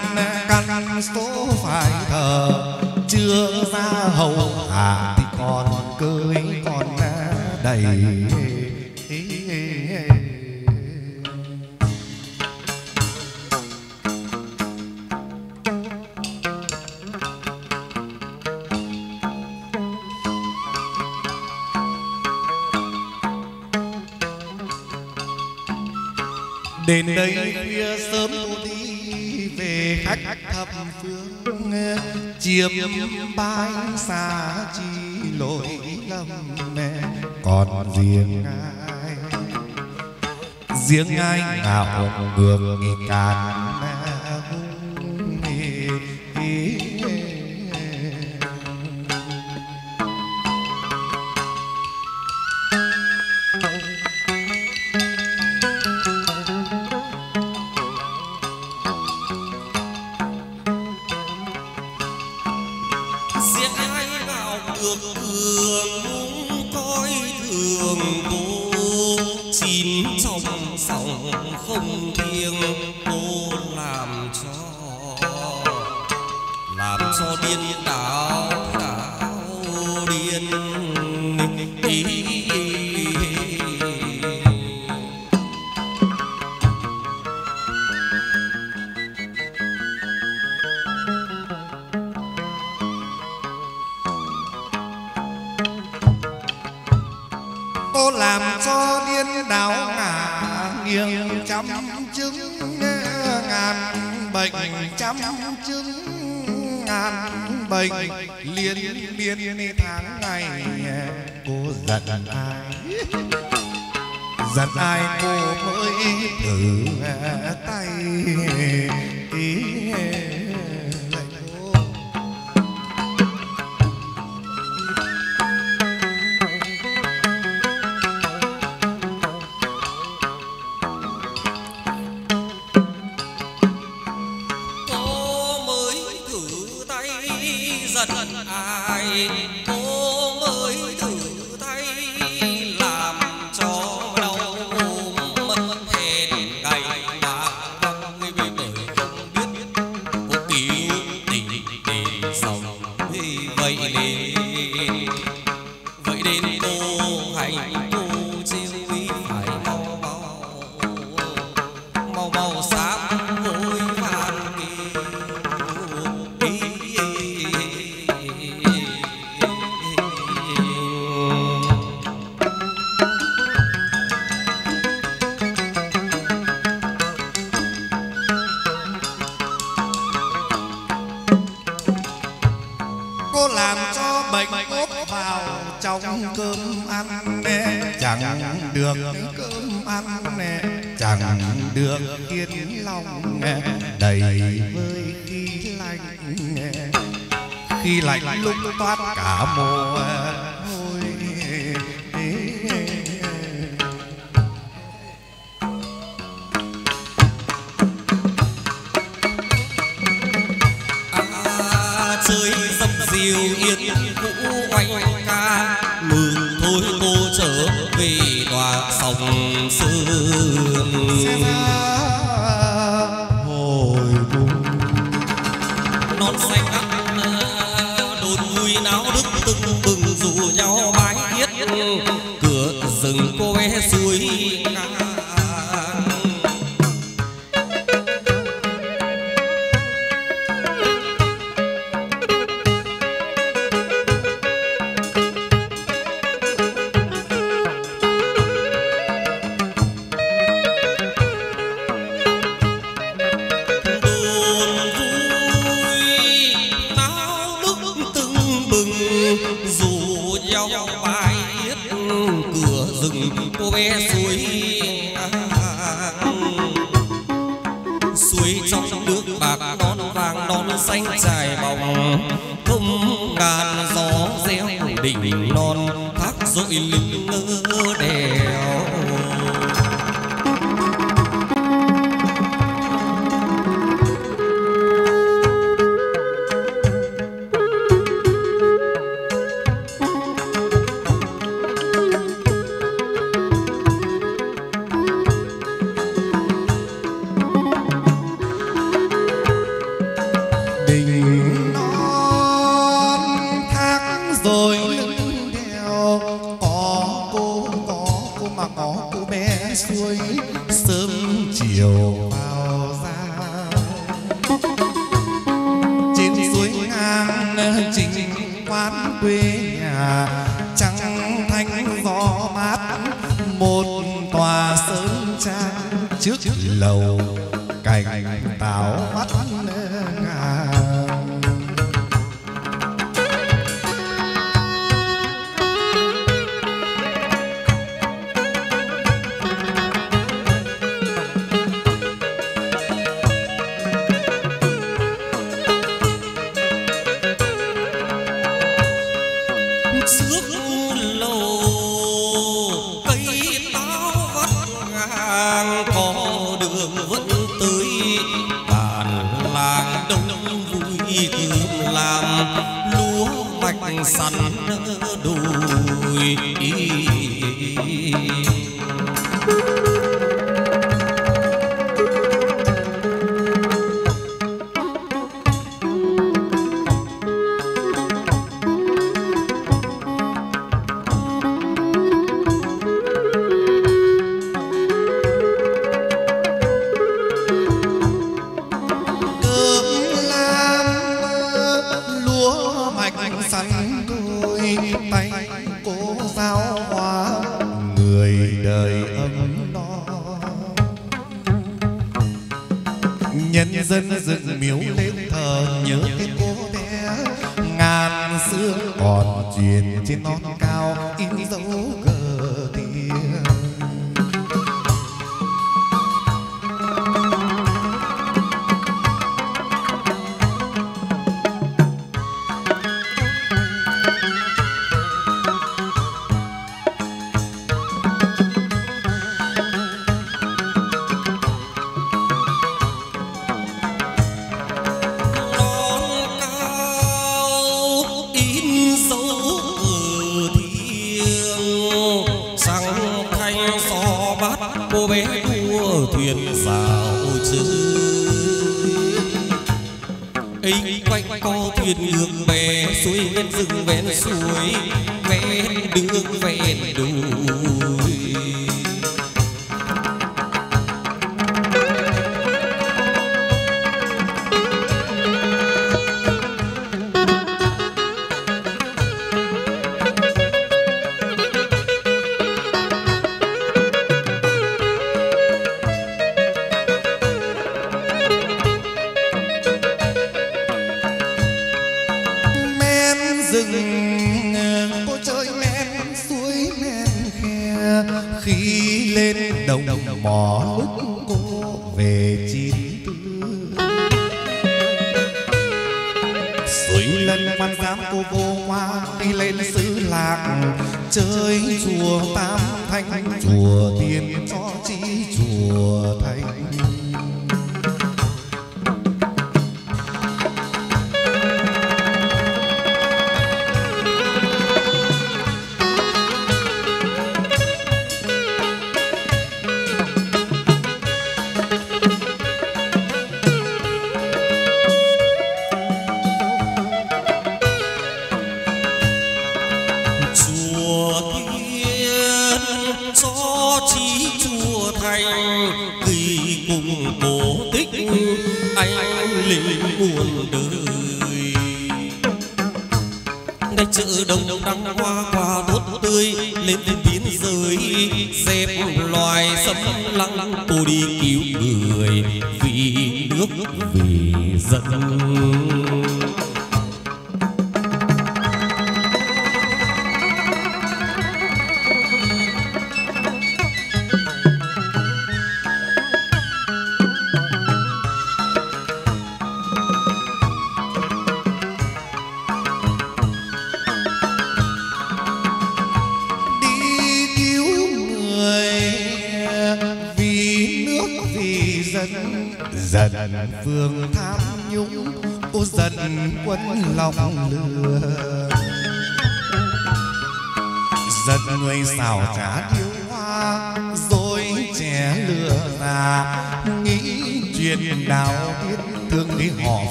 S2: phương chiêm bái xa chi lỗi lầm mẹ còn riêng ai? Riêng ai ngạo ngược
S3: nghi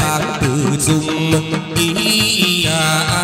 S3: sáng
S2: tự dung ý à.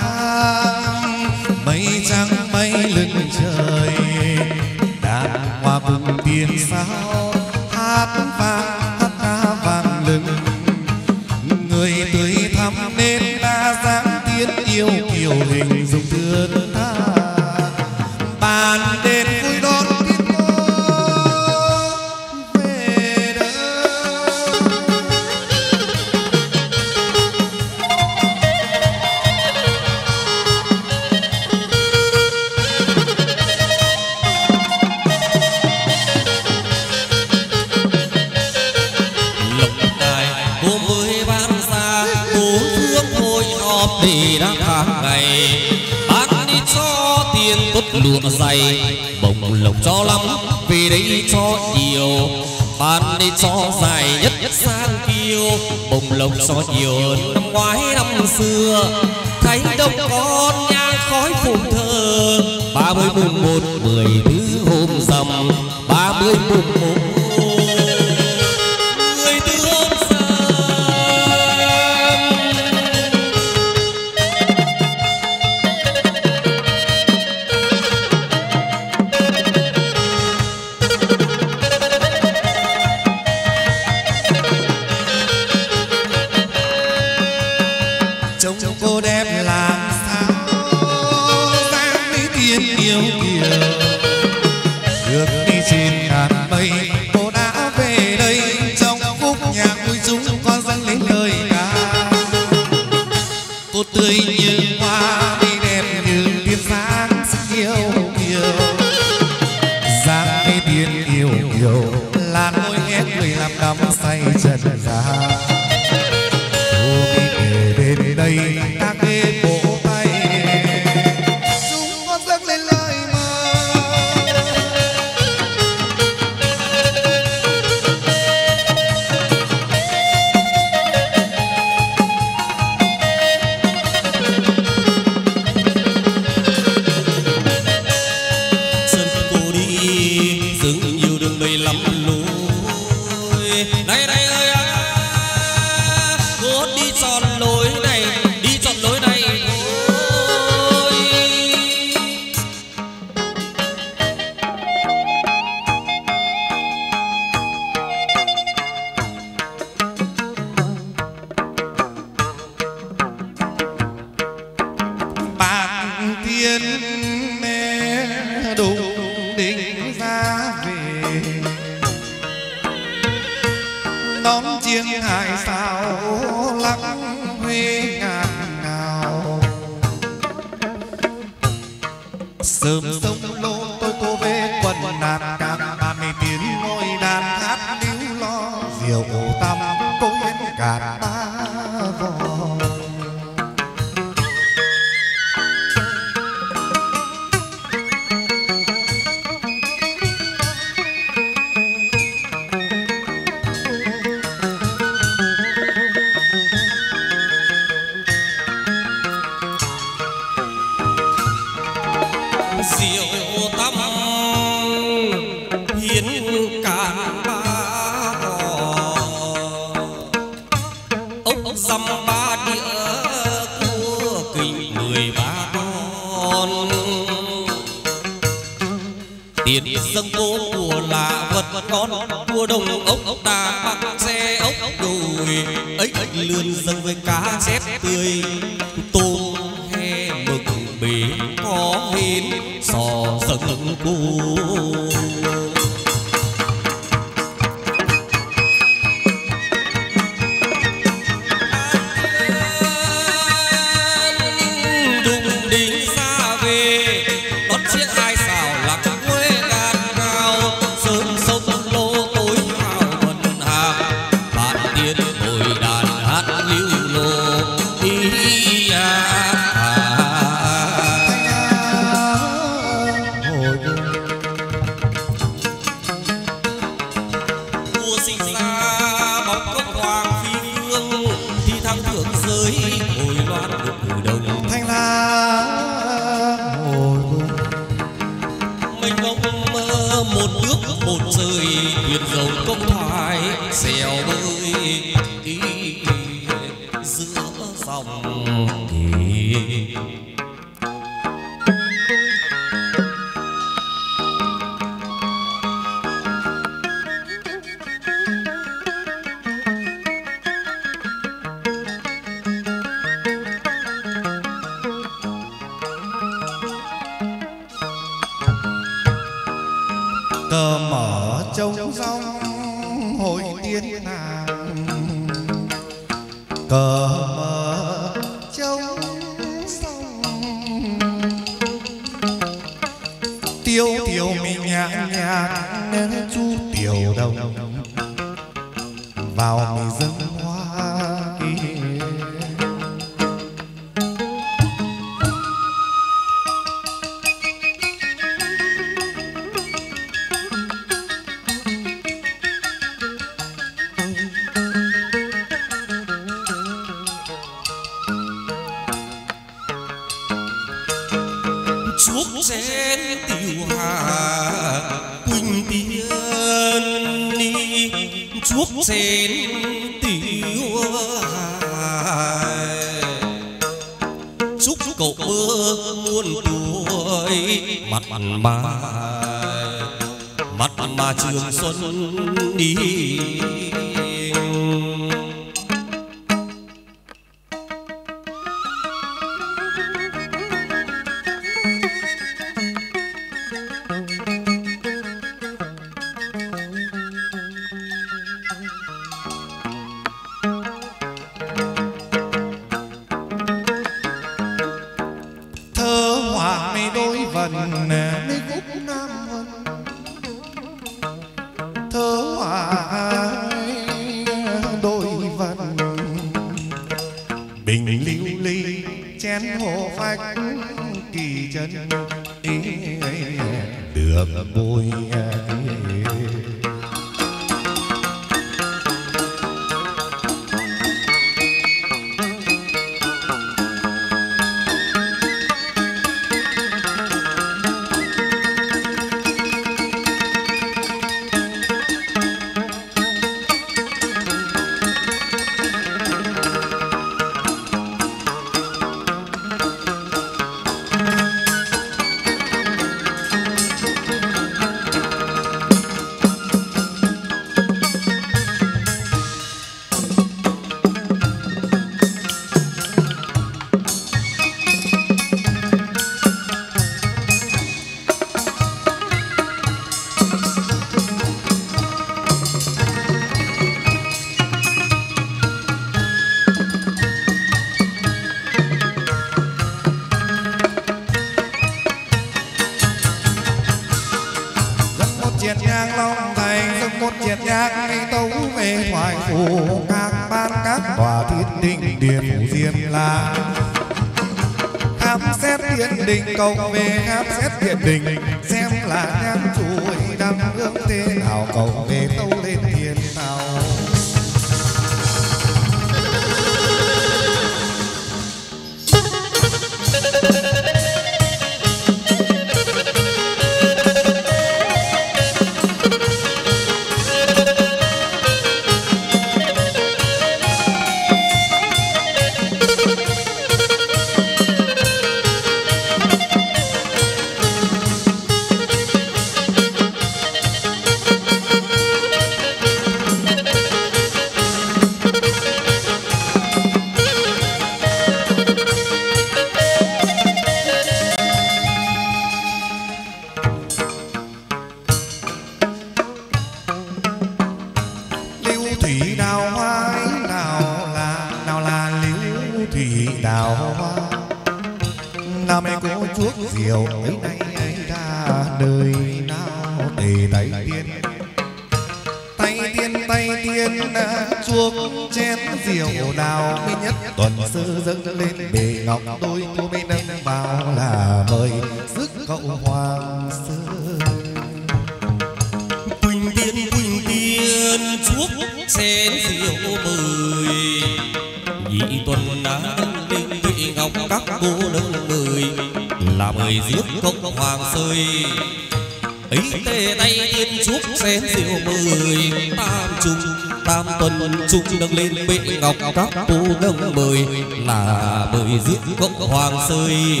S3: hoàng sơi.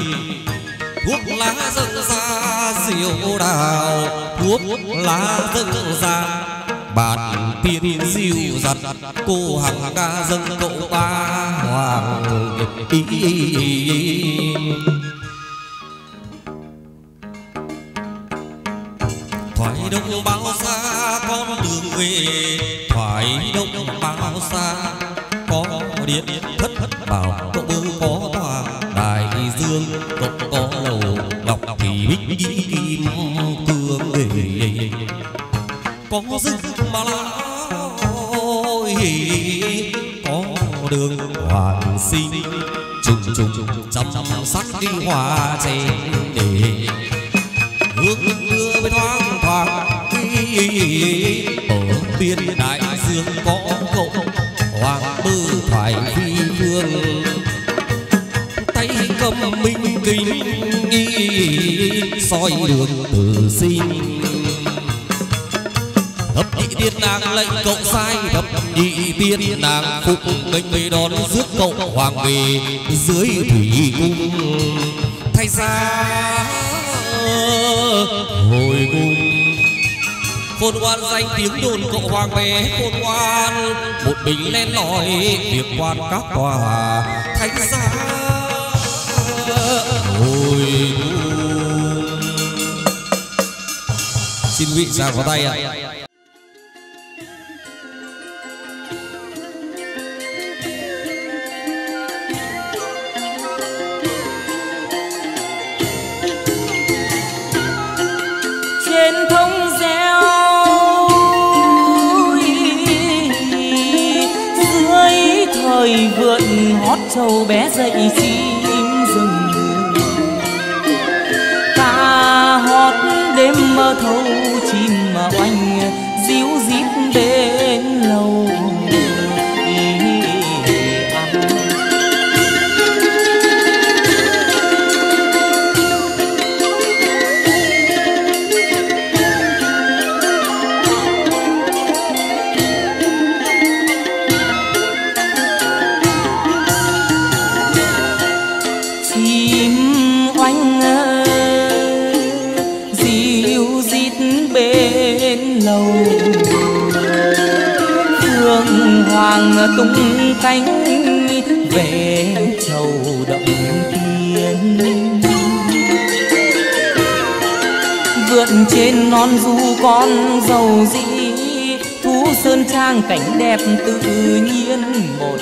S3: Thuốc lá dâng ra rượu đào, thuốc lá dâng ra. Bạn tiên diêu giặt, cô hằng ca dâng cậu ba hoàng y kinh hòa dày để hương mưa với thoáng thoáng ở biên đại dương có cậu hoàng tư thoải phi phương. Tay cầm minh kính soi đường từ sinh. Thập nhị tiên nàng lệnh cậu sai, thập nhị tiên nàng phục mệnh đón rước cậu hoàng về dưới thủy khôn ngoan danh tiếng đồn cậu hoàng bé khôn ngoan một mình lên nói việc quan các tòa thánh giá. Hồi xin vị ra có tay ạ.
S6: à. Trâu bé dậy chim rừng. Ca hót đêm mơ thâu cánh về chầu động tiên vượt trên non du con dầu dĩ thú sơn trang cảnh đẹp tự nhiên, một